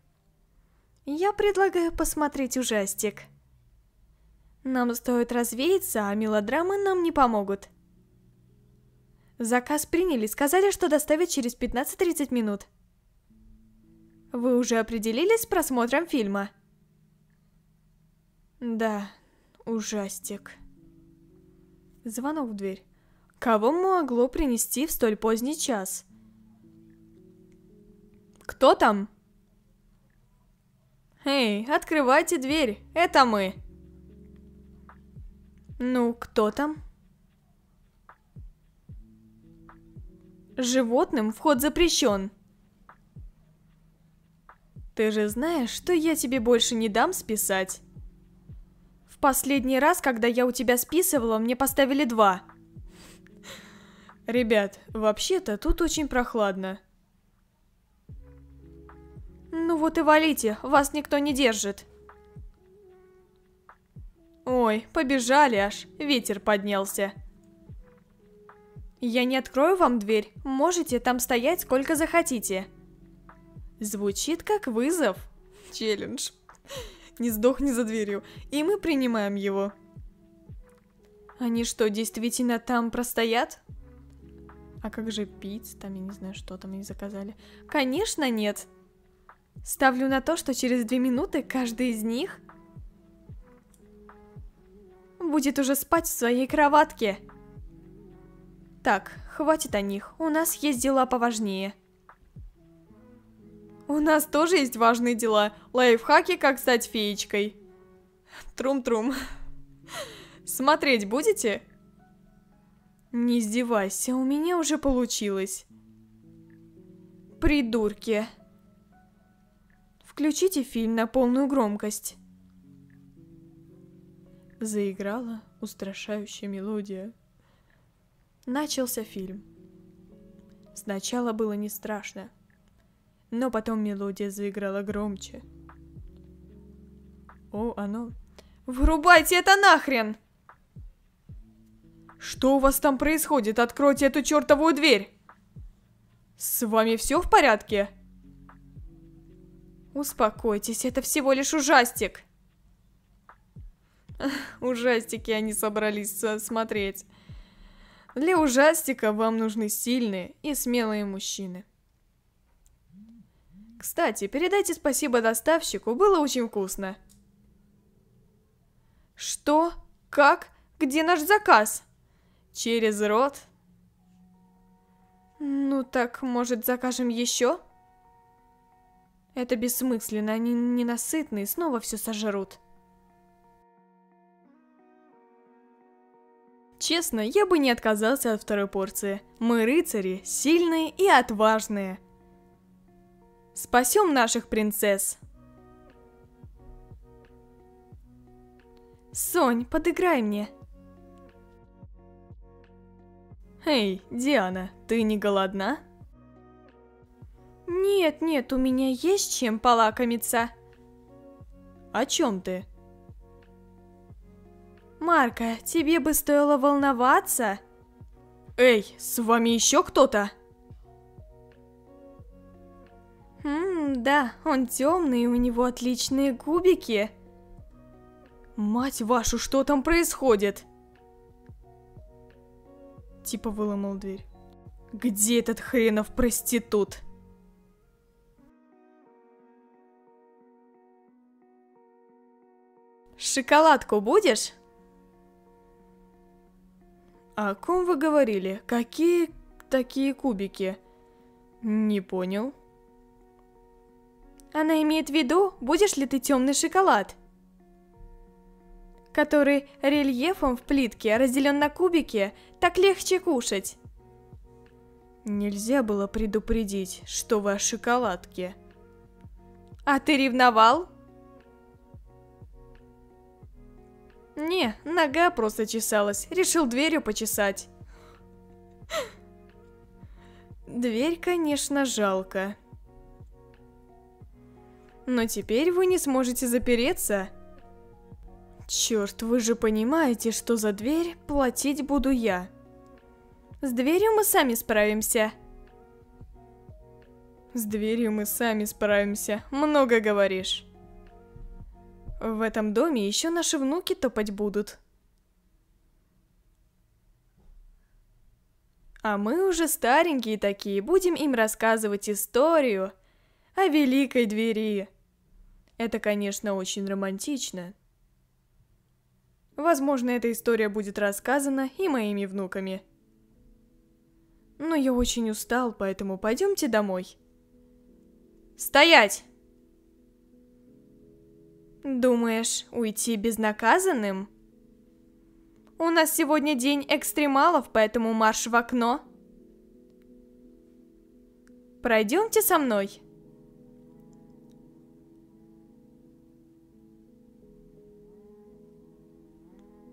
Я предлагаю посмотреть ужастик. Нам стоит развеяться, а мелодрамы нам не помогут. Заказ приняли, сказали, что доставят через 15-30 минут. Вы уже определились с просмотром фильма? Да, ужастик. Звонок в дверь. Кого могло принести в столь поздний час? Кто там? Эй, открывайте дверь, это мы. Ну, кто там? Животным вход запрещен. Ты же знаешь, что я тебе больше не дам списать. В последний раз, когда я у тебя списывала, мне поставили два. Ребят, вообще-то тут очень прохладно. Ну вот и валите, вас никто не держит. Ой, побежали аж, ветер поднялся. Я не открою вам дверь, можете там стоять сколько захотите. Звучит как вызов. Челлендж. Не сдохни за дверью, и мы принимаем его. Они что, действительно там простоят? А как же пить? Там я не знаю, что там они заказали. Конечно нет. Ставлю на то, что через две минуты каждый из них будет уже спать в своей кроватке. Так, хватит о них, у нас есть дела поважнее. У нас тоже есть важные дела. Лайфхаки, как стать феечкой. Трум-трум. Смотреть будете? Не издевайся, у меня уже получилось. Придурки. Включите фильм на полную громкость. Заиграла устрашающая мелодия. Начался фильм. Сначала было не страшно, но потом мелодия заиграла громче. О, оно... Вырубайте это нахрен! Что у вас там происходит? Откройте эту чертовую дверь! С вами все в порядке? Успокойтесь, это всего лишь ужастик. [LAUGHS] Ужастики они собрались смотреть. Для ужастика вам нужны сильные и смелые мужчины. Кстати, передайте спасибо доставщику, было очень вкусно. Что? Как? Где наш заказ? Через рот? Ну так, может, закажем еще? Это бессмысленно, они ненасытные, снова все сожрут. Честно, я бы не отказался от второй порции. Мы рыцари, сильные и отважные. Спасем наших принцесс. Сонь, подыграй мне. Эй, Диана, ты не голодна? Нет, нет, у меня есть чем полакомиться. О чем ты? Марка, тебе бы стоило волноваться. Эй, с вами еще кто-то? Ммм, да, он темный, у него отличные кубики. Мать вашу, что там происходит? Типа выломал дверь. Где этот хренов проститут? Шоколадку будешь? О ком вы говорили? Какие такие кубики? Не понял. Она имеет в виду, будешь ли ты темный шоколад? Который рельефом в плитке разделен на кубики, так легче кушать. Нельзя было предупредить, что вы о шоколадке. А ты ревновал? Не, нога просто чесалась, решил дверью почесать. Дверь, конечно, жалко. Но теперь вы не сможете запереться. Черт, вы же понимаете, что за дверь платить буду я. С дверью мы сами справимся. С дверью мы сами справимся, много говоришь. В этом доме еще наши внуки топать будут. А мы уже старенькие такие, будем им рассказывать историю о великой двери. Это, конечно, очень романтично. Возможно, эта история будет рассказана и моими внуками. Но я очень устал, поэтому пойдемте домой. Стоять! Думаешь, уйти безнаказанным? У нас сегодня день экстремалов, поэтому марш в окно. Пройдемте со мной.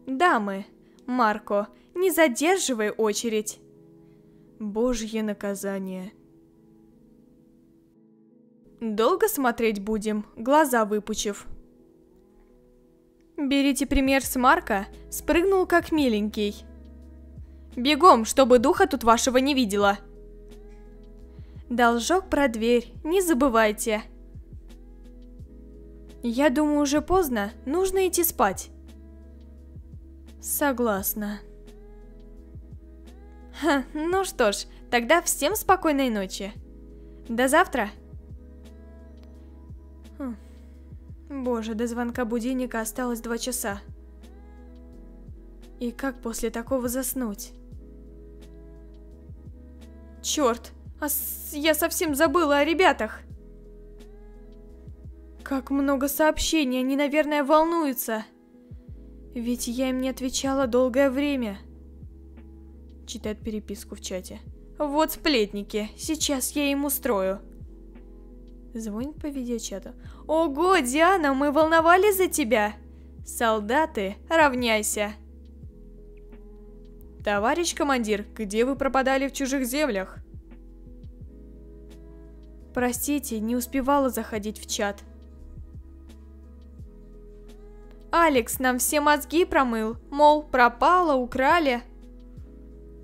Дамы, Марко, не задерживай очередь. Божье наказание. Долго смотреть будем, глаза выпучив. Берите пример с Марка, спрыгнул как миленький. Бегом, чтобы духа тут вашего не видела. Должок про дверь, не забывайте. Я думаю, уже поздно, нужно идти спать. Согласна. Ха, ну что ж, тогда всем спокойной ночи. До завтра. Боже, до звонка будильника осталось два часа. И как после такого заснуть? Черт, а я совсем забыла о ребятах. Как много сообщений, они, наверное, волнуются. Ведь я им не отвечала долгое время. Читает переписку в чате. Вот сплетники, сейчас я им устрою. Звонит по видеочату. Ого, Диана, мы волновались за тебя. Солдаты, равняйся. Товарищ командир, где вы пропадали в чужих землях? Простите, не успевала заходить в чат. Алекс нам все мозги промыл, мол, пропала, украли.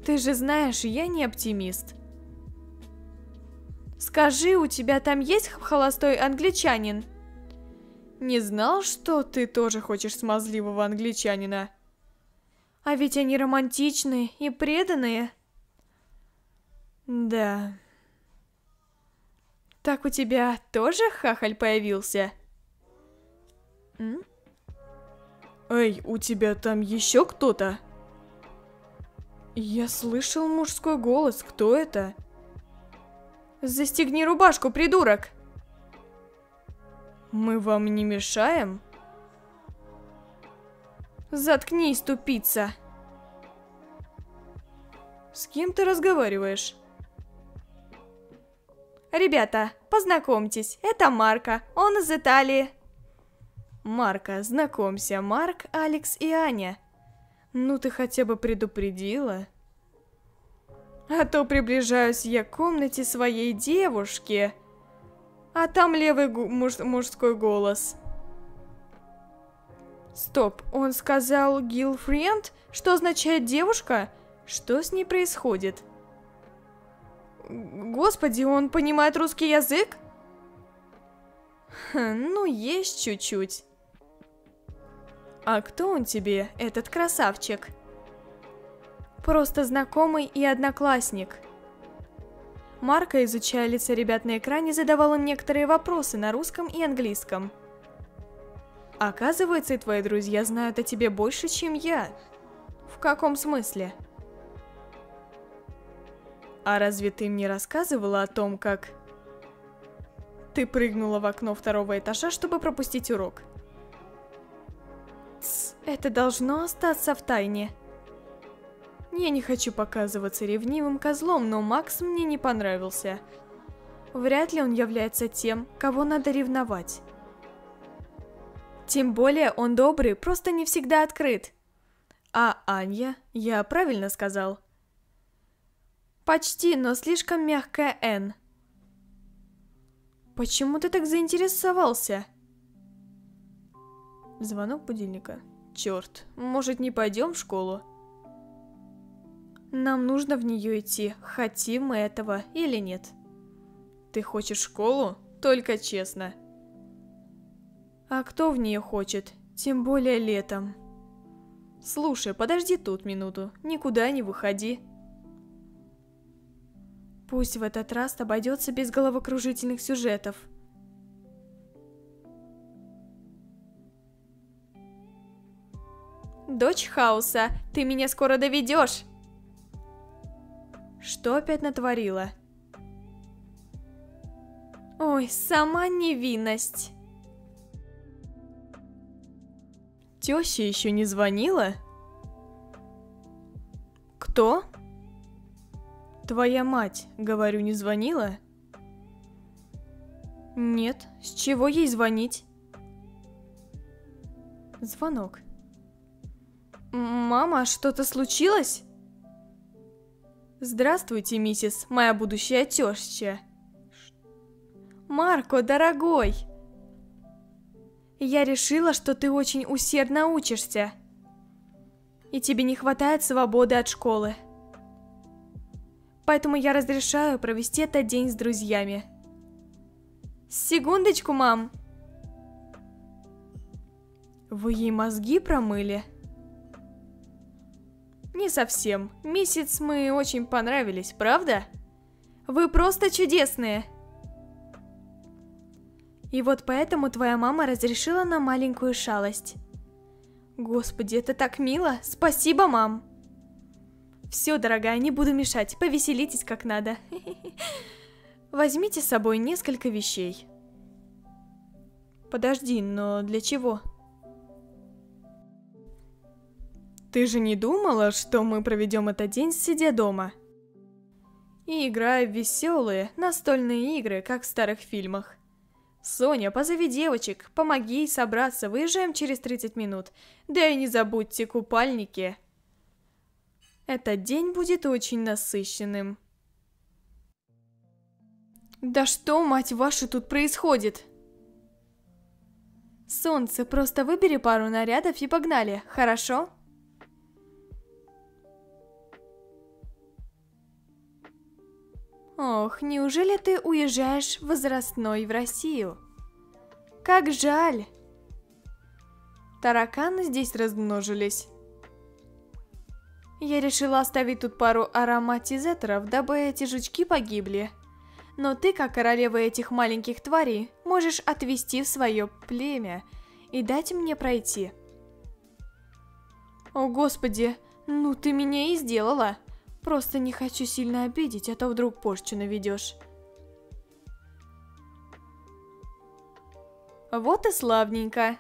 Ты же знаешь, я не оптимист. Скажи, у тебя там есть холостой англичанин? Не знал, что ты тоже хочешь смазливого англичанина. А ведь они романтичные и преданные. Да. Так у тебя тоже хахаль появился? М? Эй, у тебя там еще кто-то? Я слышал мужской голос, кто это? Застегни рубашку, придурок! Мы вам не мешаем? Заткнись, тупица! С кем ты разговариваешь? Ребята, познакомьтесь, это Марко, он из Италии. Марка, знакомься, Марк, Алекс и Аня. Ну ты хотя бы предупредила. А то приближаюсь я к комнате своей девушки, а там левый муж мужской голос. Стоп, он сказал «girlfriend», что означает «девушка»? Что с ней происходит? Господи, он понимает русский язык? Хм, ну, есть чуть-чуть. А кто он тебе, этот красавчик? Просто знакомый и одноклассник. Марка, изучая лица ребят на экране, задавал им некоторые вопросы на русском и английском. Оказывается, твои друзья знают о тебе больше, чем я. В каком смысле? А разве ты мне рассказывала о том, как... Ты прыгнула в окно второго этажа, чтобы пропустить урок. Тс, это должно остаться в тайне. Я не хочу показываться ревнивым козлом, но Макс мне не понравился. Вряд ли он является тем, кого надо ревновать. Тем более он добрый, просто не всегда открыт. А Анья, я правильно сказал? Почти, но слишком мягкая Н. Почему ты так заинтересовался? Звонок будильника. Черт, может не пойдем в школу? Нам нужно в нее идти, хотим мы этого или нет. Ты хочешь школу? Только честно. А кто в нее хочет? Тем более летом. Слушай, подожди тут минуту, никуда не выходи. Пусть в этот раз обойдется без головокружительных сюжетов. Дочь хаоса, ты меня скоро доведешь. Что опять натворила? Ой, сама невинность. Теща еще не звонила? Кто? Твоя мать, говорю, не звонила? Нет, с чего ей звонить? Звонок. Мама, что-то случилось? Здравствуйте, миссис, моя будущая теща. Марко, дорогой! Я решила, что ты очень усердно учишься. И тебе не хватает свободы от школы. Поэтому я разрешаю провести этот день с друзьями. Секундочку, мам. Вы ей мозги промыли? Не совсем. Месяц мы очень понравились, правда? Вы просто чудесные. И вот поэтому твоя мама разрешила нам маленькую шалость. Господи, это так мило. Спасибо, мам. Все, дорогая, не буду мешать. Повеселитесь как надо. [LAUGHS] Возьмите с собой несколько вещей. Подожди, но для чего? Ты же не думала, что мы проведем этот день, сидя дома? И играя в веселые настольные игры, как в старых фильмах. Соня, позови девочек, помоги ей собраться, выезжаем через 30 минут. Да и не забудьте купальники. Этот день будет очень насыщенным. Да что, мать вашу, тут происходит? Солнце, просто выбери пару нарядов и погнали, хорошо? Ох, неужели ты уезжаешь возрастной в Россию? Как жаль! Тараканы здесь размножились. Я решила оставить тут пару ароматизаторов, дабы эти жучки погибли. Но ты, как королева этих маленьких тварей, можешь отвести в свое племя и дать мне пройти. О господи, ну ты меня и сделала. Просто не хочу сильно обидеть, а то вдруг порчу наведешь. Вот и славненько.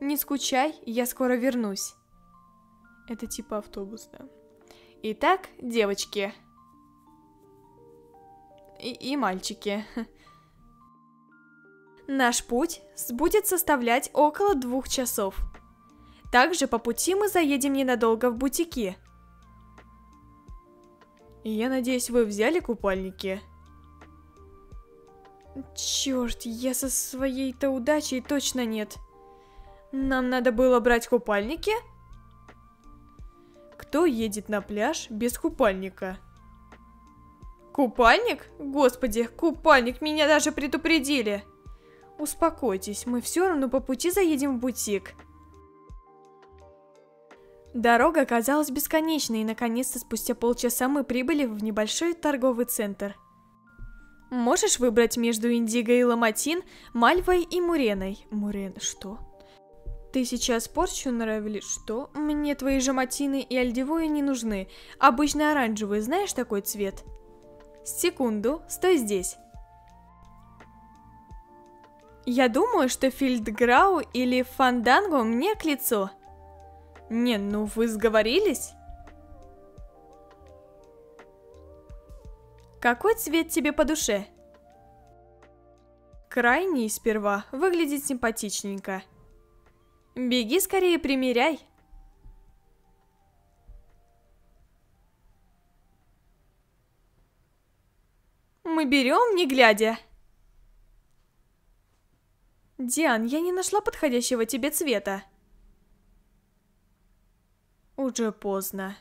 Не скучай, я скоро вернусь. Это типа автобус, да. Итак, девочки. И, и мальчики. Наш путь будет составлять около двух часов. Также по пути мы заедем ненадолго в бутики. Я надеюсь, вы взяли купальники? Черт, я со своей-то удачей точно нет. Нам надо было брать купальники? Кто едет на пляж без купальника? Купальник? Господи, купальник, меня даже предупредили. Успокойтесь, мы все равно по пути заедем в бутик. Дорога оказалась бесконечной, и наконец-то спустя полчаса мы прибыли в небольшой торговый центр. Можешь выбрать между Индиго и Ламатин, Мальвой и Муреной. Мурен, что? Ты сейчас порчу нравили? Что? Мне твои же матины и альдевои не нужны. Обычно оранжевый, знаешь такой цвет? Секунду, стой здесь. Я думаю, что Фильдграу или Фанданго мне к лицу. Не, ну вы сговорились? Какой цвет тебе по душе? Крайний сперва, выглядит симпатичненько. Беги скорее примеряй. Мы берем, не глядя. Диан, я не нашла подходящего тебе цвета. Уже поздно.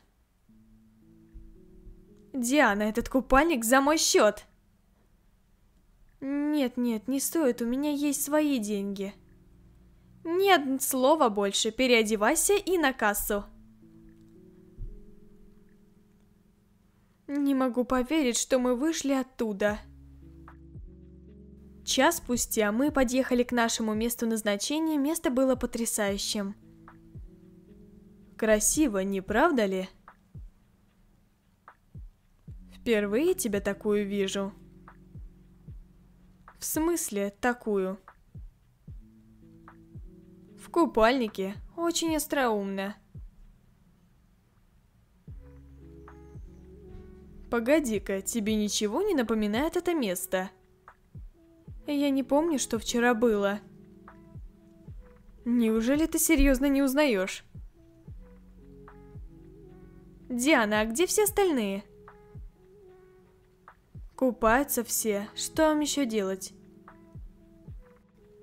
Диана, этот купальник за мой счет. Нет, нет, не стоит, у меня есть свои деньги. Нет слова больше, переодевайся и на кассу. Не могу поверить, что мы вышли оттуда. Час спустя мы подъехали к нашему месту назначения, место было потрясающим. Красиво, не правда ли? Впервые тебя такую вижу. В смысле, такую? В купальнике. Очень остроумно. Погоди-ка, тебе ничего не напоминает это место? Я не помню, что вчера было. Неужели ты серьезно не узнаешь? Диана, а где все остальные? Купаются все. Что вам еще делать?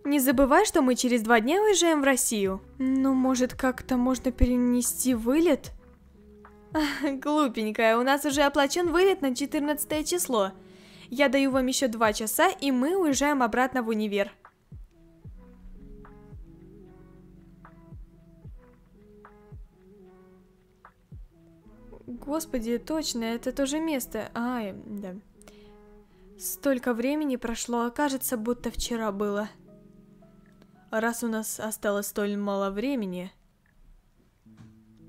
Не забывай, что мы через два дня уезжаем в Россию. Ну, может, как-то можно перенести вылет? Глупенькая, у нас уже оплачен вылет на 14 число. Я даю вам еще два часа, и мы уезжаем обратно в универ. Господи, точно, это то же место. А, да. Столько времени прошло, а кажется, будто вчера было. Раз у нас осталось столь мало времени,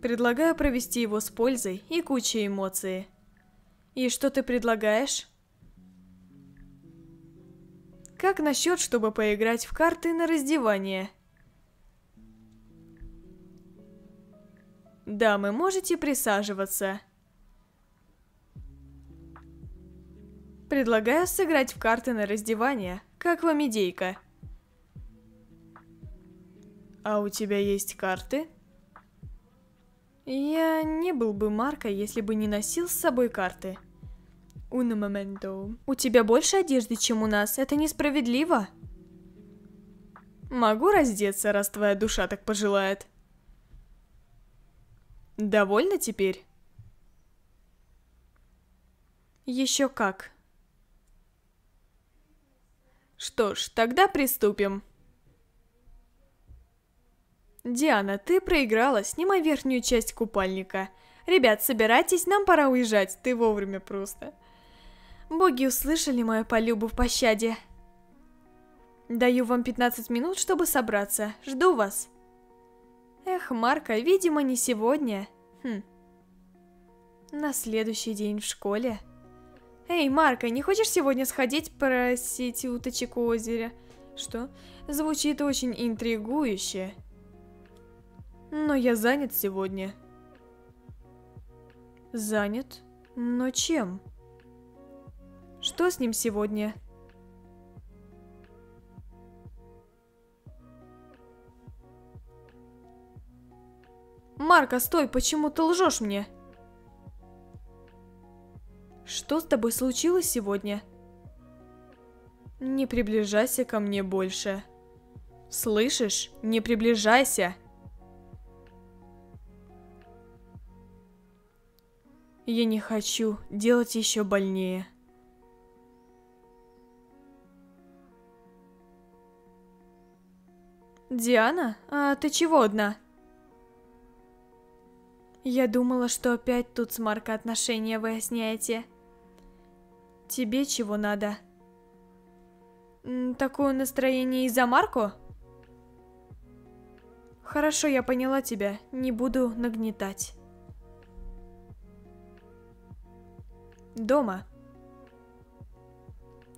предлагаю провести его с пользой и кучей эмоций. И что ты предлагаешь? Как насчет, чтобы поиграть в карты на раздевание? Дамы, можете присаживаться. Предлагаю сыграть в карты на раздевание. Как вам идейка? А у тебя есть карты? Я не был бы Марко, если бы не носил с собой карты. Uno momento. У тебя больше одежды, чем у нас. Это несправедливо. Могу раздеться, раз твоя душа так пожелает. Довольно теперь? Еще как. Что ж, тогда приступим. Диана, ты проиграла, снимай верхнюю часть купальника. Ребят, собирайтесь, нам пора уезжать, ты вовремя просто. Боги услышали мою полюбу в пощаде. Даю вам 15 минут, чтобы собраться. Жду вас. Эх, Марка, видимо, не сегодня. Хм. На следующий день в школе. Эй, Марка, не хочешь сегодня сходить просить уточек у озера? Что? Звучит очень интригующе. Но я занят сегодня. Занят? Но чем? Что с ним сегодня? Марка, стой, почему ты лжешь мне? Что с тобой случилось сегодня? Не приближайся ко мне больше. Слышишь? Не приближайся. Я не хочу делать еще больнее. Диана, а ты чего одна? Я думала, что опять тут с Марко отношения выясняете. Тебе чего надо? Такое настроение из-за Марко? Хорошо, я поняла тебя. Не буду нагнетать. Дома.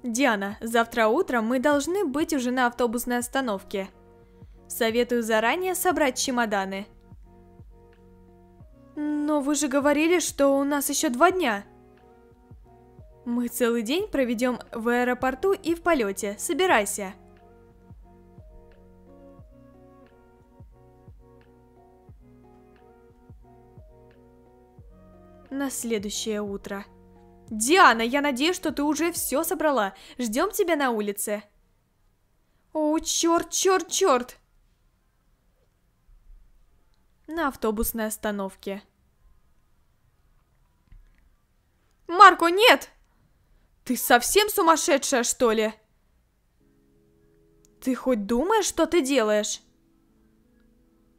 Диана, завтра утром мы должны быть уже на автобусной остановке. Советую заранее собрать чемоданы. Но вы же говорили, что у нас еще два дня. Мы целый день проведем в аэропорту и в полете. Собирайся. На следующее утро. Диана, я надеюсь, что ты уже все собрала. Ждем тебя на улице. О, черт, черт, черт. На автобусной остановке. Марко, нет! Ты совсем сумасшедшая, что ли? Ты хоть думаешь, что ты делаешь?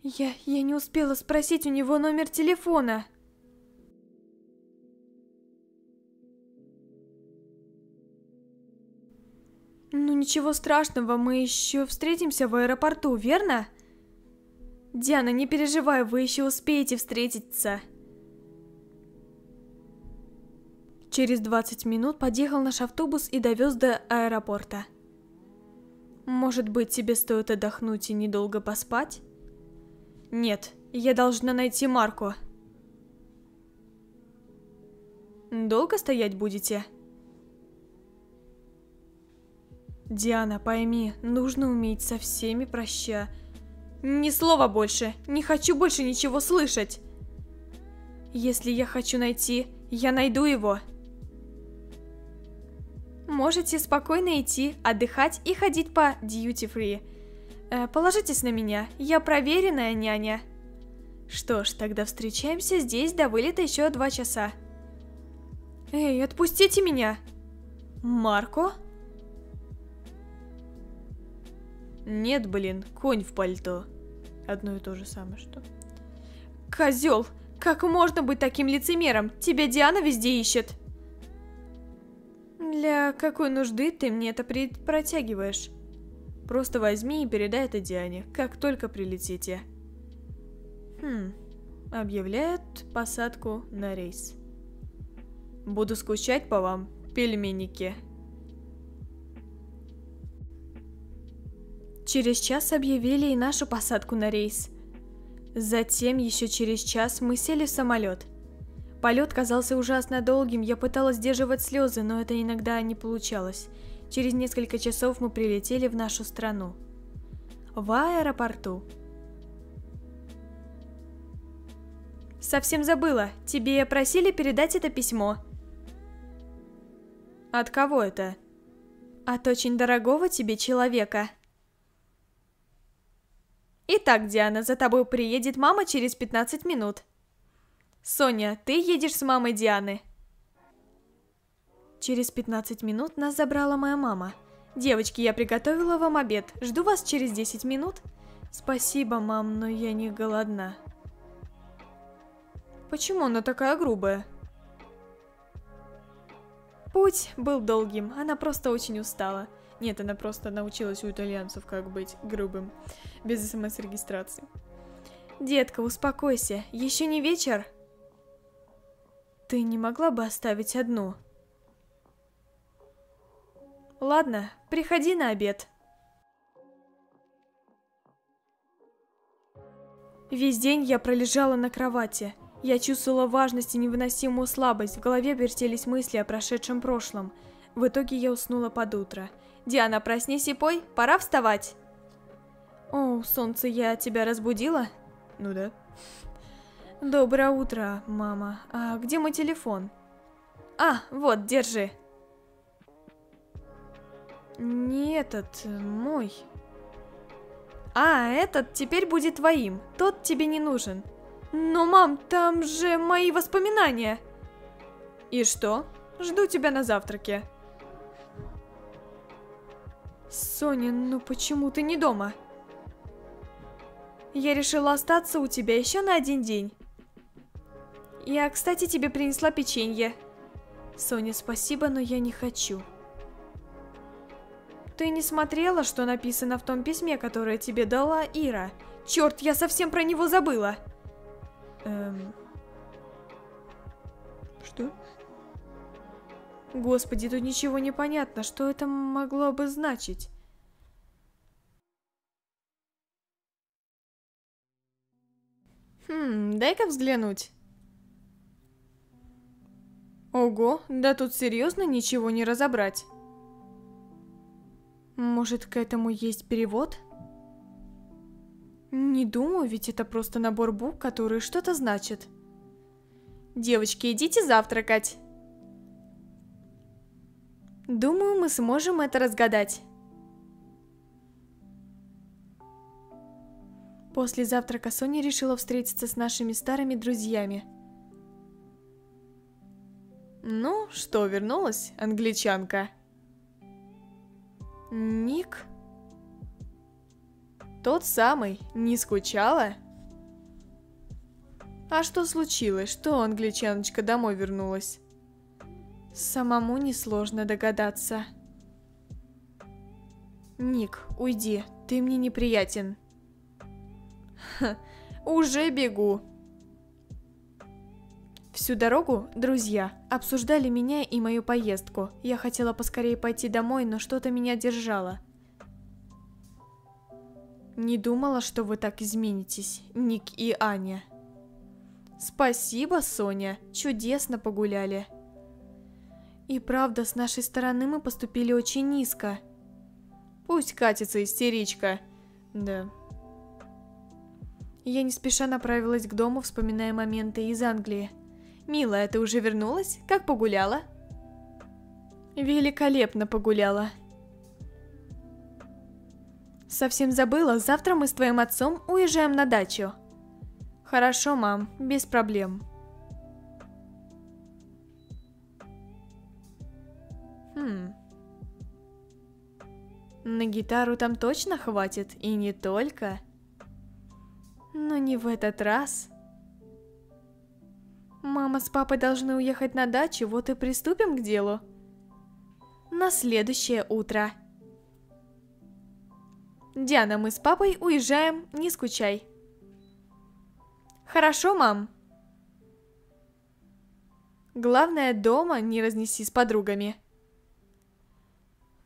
Я... я не успела спросить у него номер телефона. Ну ничего страшного, мы еще встретимся в аэропорту, верно? Диана, не переживай, вы еще успеете встретиться. Через 20 минут подъехал наш автобус и довез до аэропорта. Может быть, тебе стоит отдохнуть и недолго поспать? Нет, я должна найти Марку. Долго стоять будете? Диана, пойми, нужно уметь со всеми проща. Ни слова больше, не хочу больше ничего слышать. Если я хочу найти, я найду его. Можете спокойно идти, отдыхать и ходить по duty free. Э, положитесь на меня, я проверенная няня. Что ж, тогда встречаемся здесь до вылета еще два часа. Эй, отпустите меня! Марко? Нет, блин, конь в пальто. Одно и то же самое, что... Козел! Как можно быть таким лицемером? Тебя Диана везде ищет. Для какой нужды ты мне это протягиваешь? Просто возьми и передай это Диане, как только прилетите. Хм, объявляют посадку на рейс. Буду скучать по вам, пельменники. Через час объявили и нашу посадку на рейс. Затем еще через час мы сели в самолет – Полет казался ужасно долгим, я пыталась сдерживать слезы, но это иногда не получалось. Через несколько часов мы прилетели в нашу страну. В аэропорту. Совсем забыла, тебе просили передать это письмо. От кого это? От очень дорогого тебе человека. Итак, Диана, за тобой приедет мама через 15 минут. Соня, ты едешь с мамой Дианы. Через 15 минут нас забрала моя мама. Девочки, я приготовила вам обед. Жду вас через 10 минут. Спасибо, мам, но я не голодна. Почему она такая грубая? Путь был долгим, она просто очень устала. Нет, она просто научилась у итальянцев, как быть грубым, без смс-регистрации. Детка, успокойся, еще не вечер? Ты не могла бы оставить одну? Ладно, приходи на обед. Весь день я пролежала на кровати. Я чувствовала важность и невыносимую слабость, в голове вертелись мысли о прошедшем прошлом. В итоге я уснула под утро. «Диана, проснись и пой, пора вставать!» «О, солнце, я тебя разбудила?» «Ну да». Доброе утро, мама. А где мой телефон? А, вот, держи. Не этот, мой. А, этот теперь будет твоим. Тот тебе не нужен. Но, мам, там же мои воспоминания. И что? Жду тебя на завтраке. Соня, ну почему ты не дома? Я решила остаться у тебя еще на один день. Я, кстати, тебе принесла печенье. Соня, спасибо, но я не хочу. Ты не смотрела, что написано в том письме, которое тебе дала Ира? Черт, я совсем про него забыла. Эм... Что? Господи, тут ничего не понятно. Что это могло бы значить? Хм, дай-ка взглянуть. Ого, да тут серьезно ничего не разобрать. Может, к этому есть перевод? Не думаю, ведь это просто набор букв, которые что-то значат. Девочки, идите завтракать. Думаю, мы сможем это разгадать. После завтрака Соня решила встретиться с нашими старыми друзьями – ну, что, вернулась, англичанка? Ник? Тот самый, не скучала? А что случилось? Что англичаночка домой вернулась? Самому несложно догадаться. Ник, уйди, ты мне неприятен. Ха, [LAUGHS] уже бегу. Всю дорогу друзья обсуждали меня и мою поездку. Я хотела поскорее пойти домой, но что-то меня держало. Не думала, что вы так изменитесь, Ник и Аня. Спасибо, Соня, чудесно погуляли. И правда, с нашей стороны мы поступили очень низко. Пусть катится истеричка. Да. Я не спеша направилась к дому, вспоминая моменты из Англии. «Милая, ты уже вернулась? Как погуляла?» «Великолепно погуляла», Совсем забыла, завтра мы с твоим отцом уезжаем на дачу. Хорошо, мам, без проблем. Хм. На гитару там точно хватит, и не только. Но не в этот раз. Мама с папой должны уехать на дачу, вот и приступим к делу. На следующее утро. Диана, мы с папой уезжаем, не скучай. Хорошо, мам. Главное, дома не разнеси с подругами.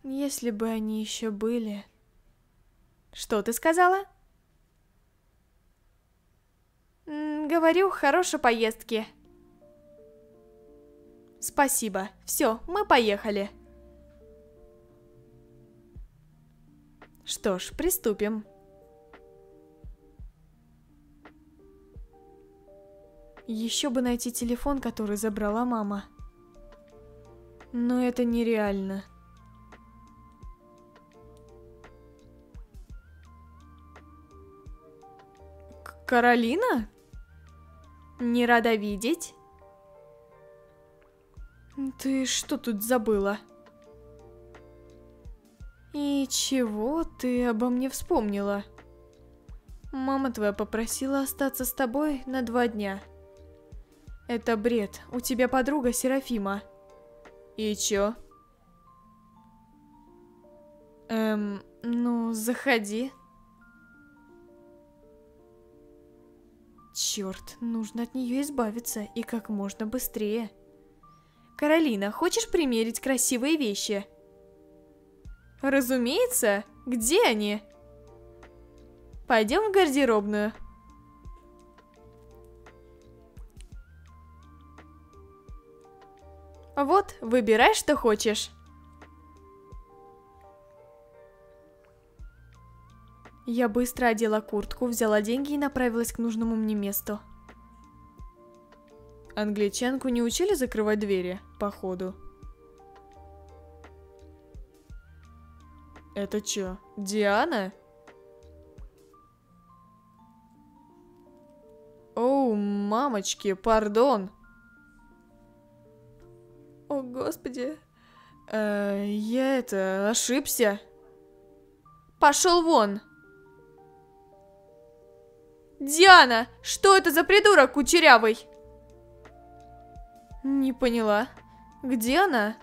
Если бы они еще были... Что ты сказала? Говорю, хорошей поездки. Спасибо. Все, мы поехали. Что ж, приступим. Еще бы найти телефон, который забрала мама. Но это нереально. Каролина? Не рада видеть? Ты что тут забыла? И чего ты обо мне вспомнила? Мама твоя попросила остаться с тобой на два дня. Это бред. У тебя подруга Серафима. И чё? Эм, ну, заходи. Черт, нужно от нее избавиться и как можно быстрее. Каролина, хочешь примерить красивые вещи? Разумеется. Где они? Пойдем в гардеробную. Вот, выбирай, что хочешь. Я быстро одела куртку, взяла деньги и направилась к нужному мне месту. Англичанку не учили закрывать двери, походу. Это чё, Диана? Оу, мамочки, пардон. О, господи. Э, я это, ошибся. Пошел вон. Диана, что это за придурок кучерявый? Не поняла. Где она?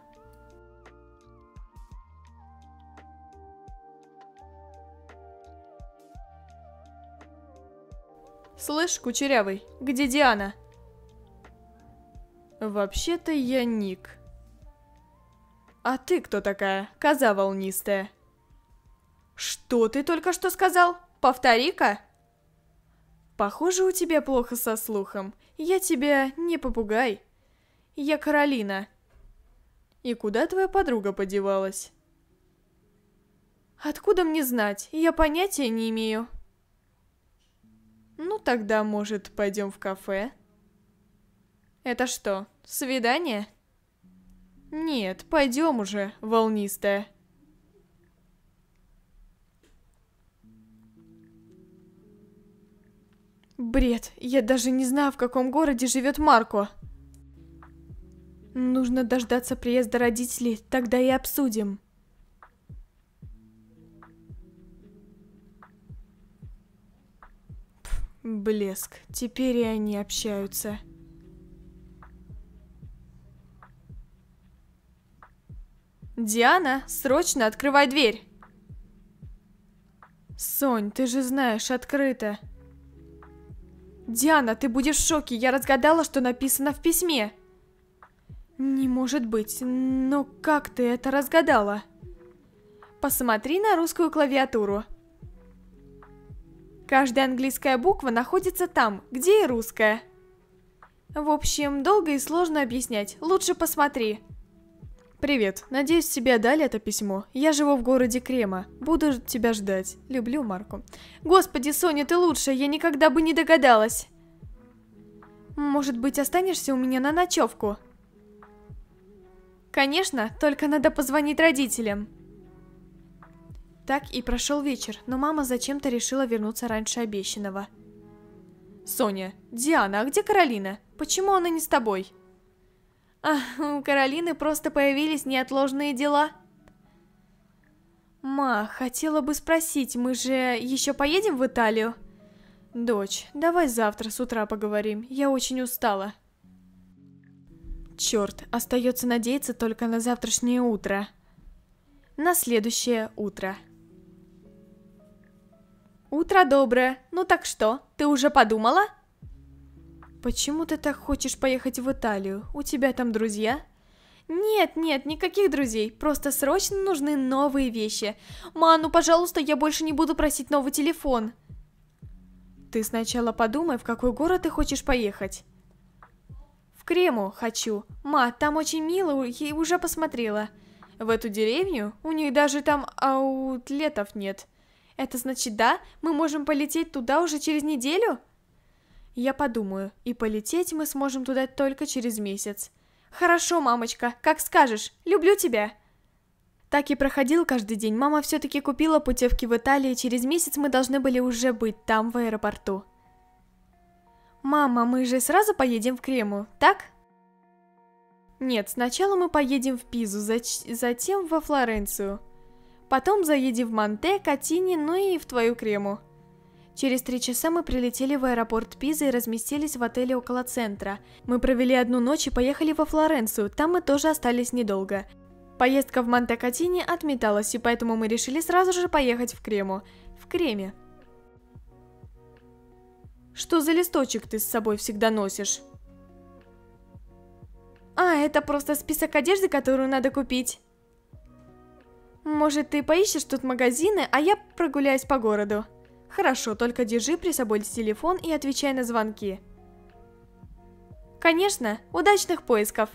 Слышь, Кучерявый, где Диана? Вообще-то я Ник. А ты кто такая, коза волнистая? Что ты только что сказал? Повтори-ка. Похоже, у тебя плохо со слухом. Я тебя не попугай. Я Каролина. И куда твоя подруга подевалась? Откуда мне знать? Я понятия не имею. Ну тогда, может, пойдем в кафе? Это что, свидание? Нет, пойдем уже, волнистая. Бред, я даже не знаю, в каком городе живет Марко. Нужно дождаться приезда родителей, тогда и обсудим. Блеск. Теперь и они общаются. Диана, срочно открывай дверь. Сонь, ты же знаешь, открыто. Диана, ты будешь в шоке, я разгадала, что написано в письме. Не может быть, но как ты это разгадала? Посмотри на русскую клавиатуру. Каждая английская буква находится там, где и русская. В общем, долго и сложно объяснять, лучше посмотри. Привет, надеюсь, тебе дали это письмо. Я живу в городе Крема, буду тебя ждать. Люблю Марку. Господи, Соня, ты лучшая, я никогда бы не догадалась. Может быть, останешься у меня на ночевку? Конечно, только надо позвонить родителям. Так и прошел вечер, но мама зачем-то решила вернуться раньше обещанного. Соня, Диана, а где Каролина? Почему она не с тобой? А, у Каролины просто появились неотложные дела. Ма, хотела бы спросить, мы же еще поедем в Италию? Дочь, давай завтра с утра поговорим, я очень устала. Черт, остается надеяться только на завтрашнее утро. На следующее утро. Утро доброе. Ну так что, ты уже подумала? Почему ты так хочешь поехать в Италию? У тебя там друзья? Нет, нет, никаких друзей. Просто срочно нужны новые вещи. Ма, ну пожалуйста, я больше не буду просить новый телефон. Ты сначала подумай, в какой город ты хочешь поехать. Крему хочу. Ма, там очень мило, я уже посмотрела. В эту деревню? У них даже там аутлетов нет. Это значит, да, мы можем полететь туда уже через неделю? Я подумаю, и полететь мы сможем туда только через месяц. Хорошо, мамочка, как скажешь, люблю тебя. Так и проходил каждый день. Мама все-таки купила путевки в Италию, и через месяц мы должны были уже быть там, в аэропорту. Мама, мы же сразу поедем в Крему, так? Нет, сначала мы поедем в Пизу, затем во Флоренцию. Потом заедем в Монте, Катини, ну и в твою Крему. Через три часа мы прилетели в аэропорт Пиза и разместились в отеле около центра. Мы провели одну ночь и поехали во Флоренцию, там мы тоже остались недолго. Поездка в Монте-Катини отметалась, и поэтому мы решили сразу же поехать в Крему. В Креме. Что за листочек ты с собой всегда носишь? А, это просто список одежды, которую надо купить. Может, ты поищешь тут магазины, а я прогуляюсь по городу? Хорошо, только держи при собой телефон и отвечай на звонки. Конечно, удачных поисков!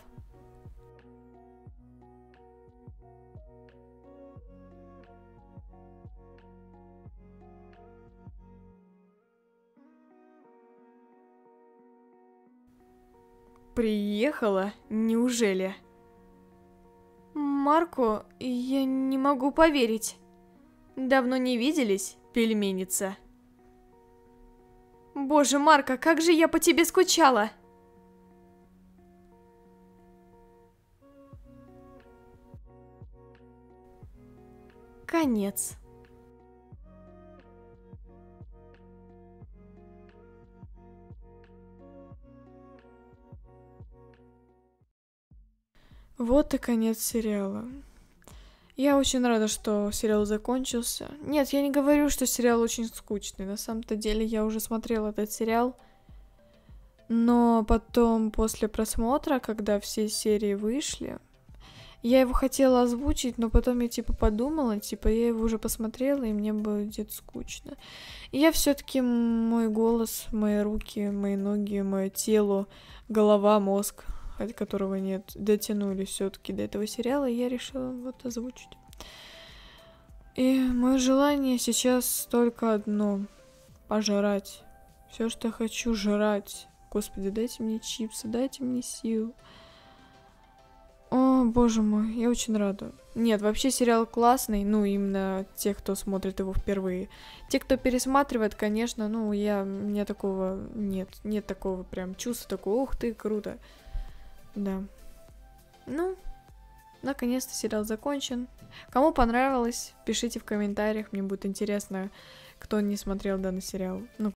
Приехала? Неужели? Марко, я не могу поверить. Давно не виделись, пельменица. Боже, Марко, как же я по тебе скучала! Конец. Вот и конец сериала. Я очень рада, что сериал закончился. Нет, я не говорю, что сериал очень скучный. На самом-то деле я уже смотрела этот сериал. Но потом, после просмотра, когда все серии вышли, я его хотела озвучить, но потом я типа подумала, типа я его уже посмотрела, и мне будет скучно. И я все-таки мой голос, мои руки, мои ноги, мое тело, голова, мозг от которого нет, дотянули все-таки до этого сериала, и я решила вот озвучить. И мое желание сейчас только одно — пожрать. Все, что я хочу, жрать. Господи, дайте мне чипсы, дайте мне сил. О, боже мой, я очень рада. Нет, вообще сериал классный, ну, именно те, кто смотрит его впервые. Те, кто пересматривает, конечно, ну, я, у меня такого нет, нет такого прям чувства, такого, ух ты, круто. Да. Ну, наконец-то сериал закончен. Кому понравилось, пишите в комментариях, мне будет интересно, кто не смотрел данный сериал. Ну,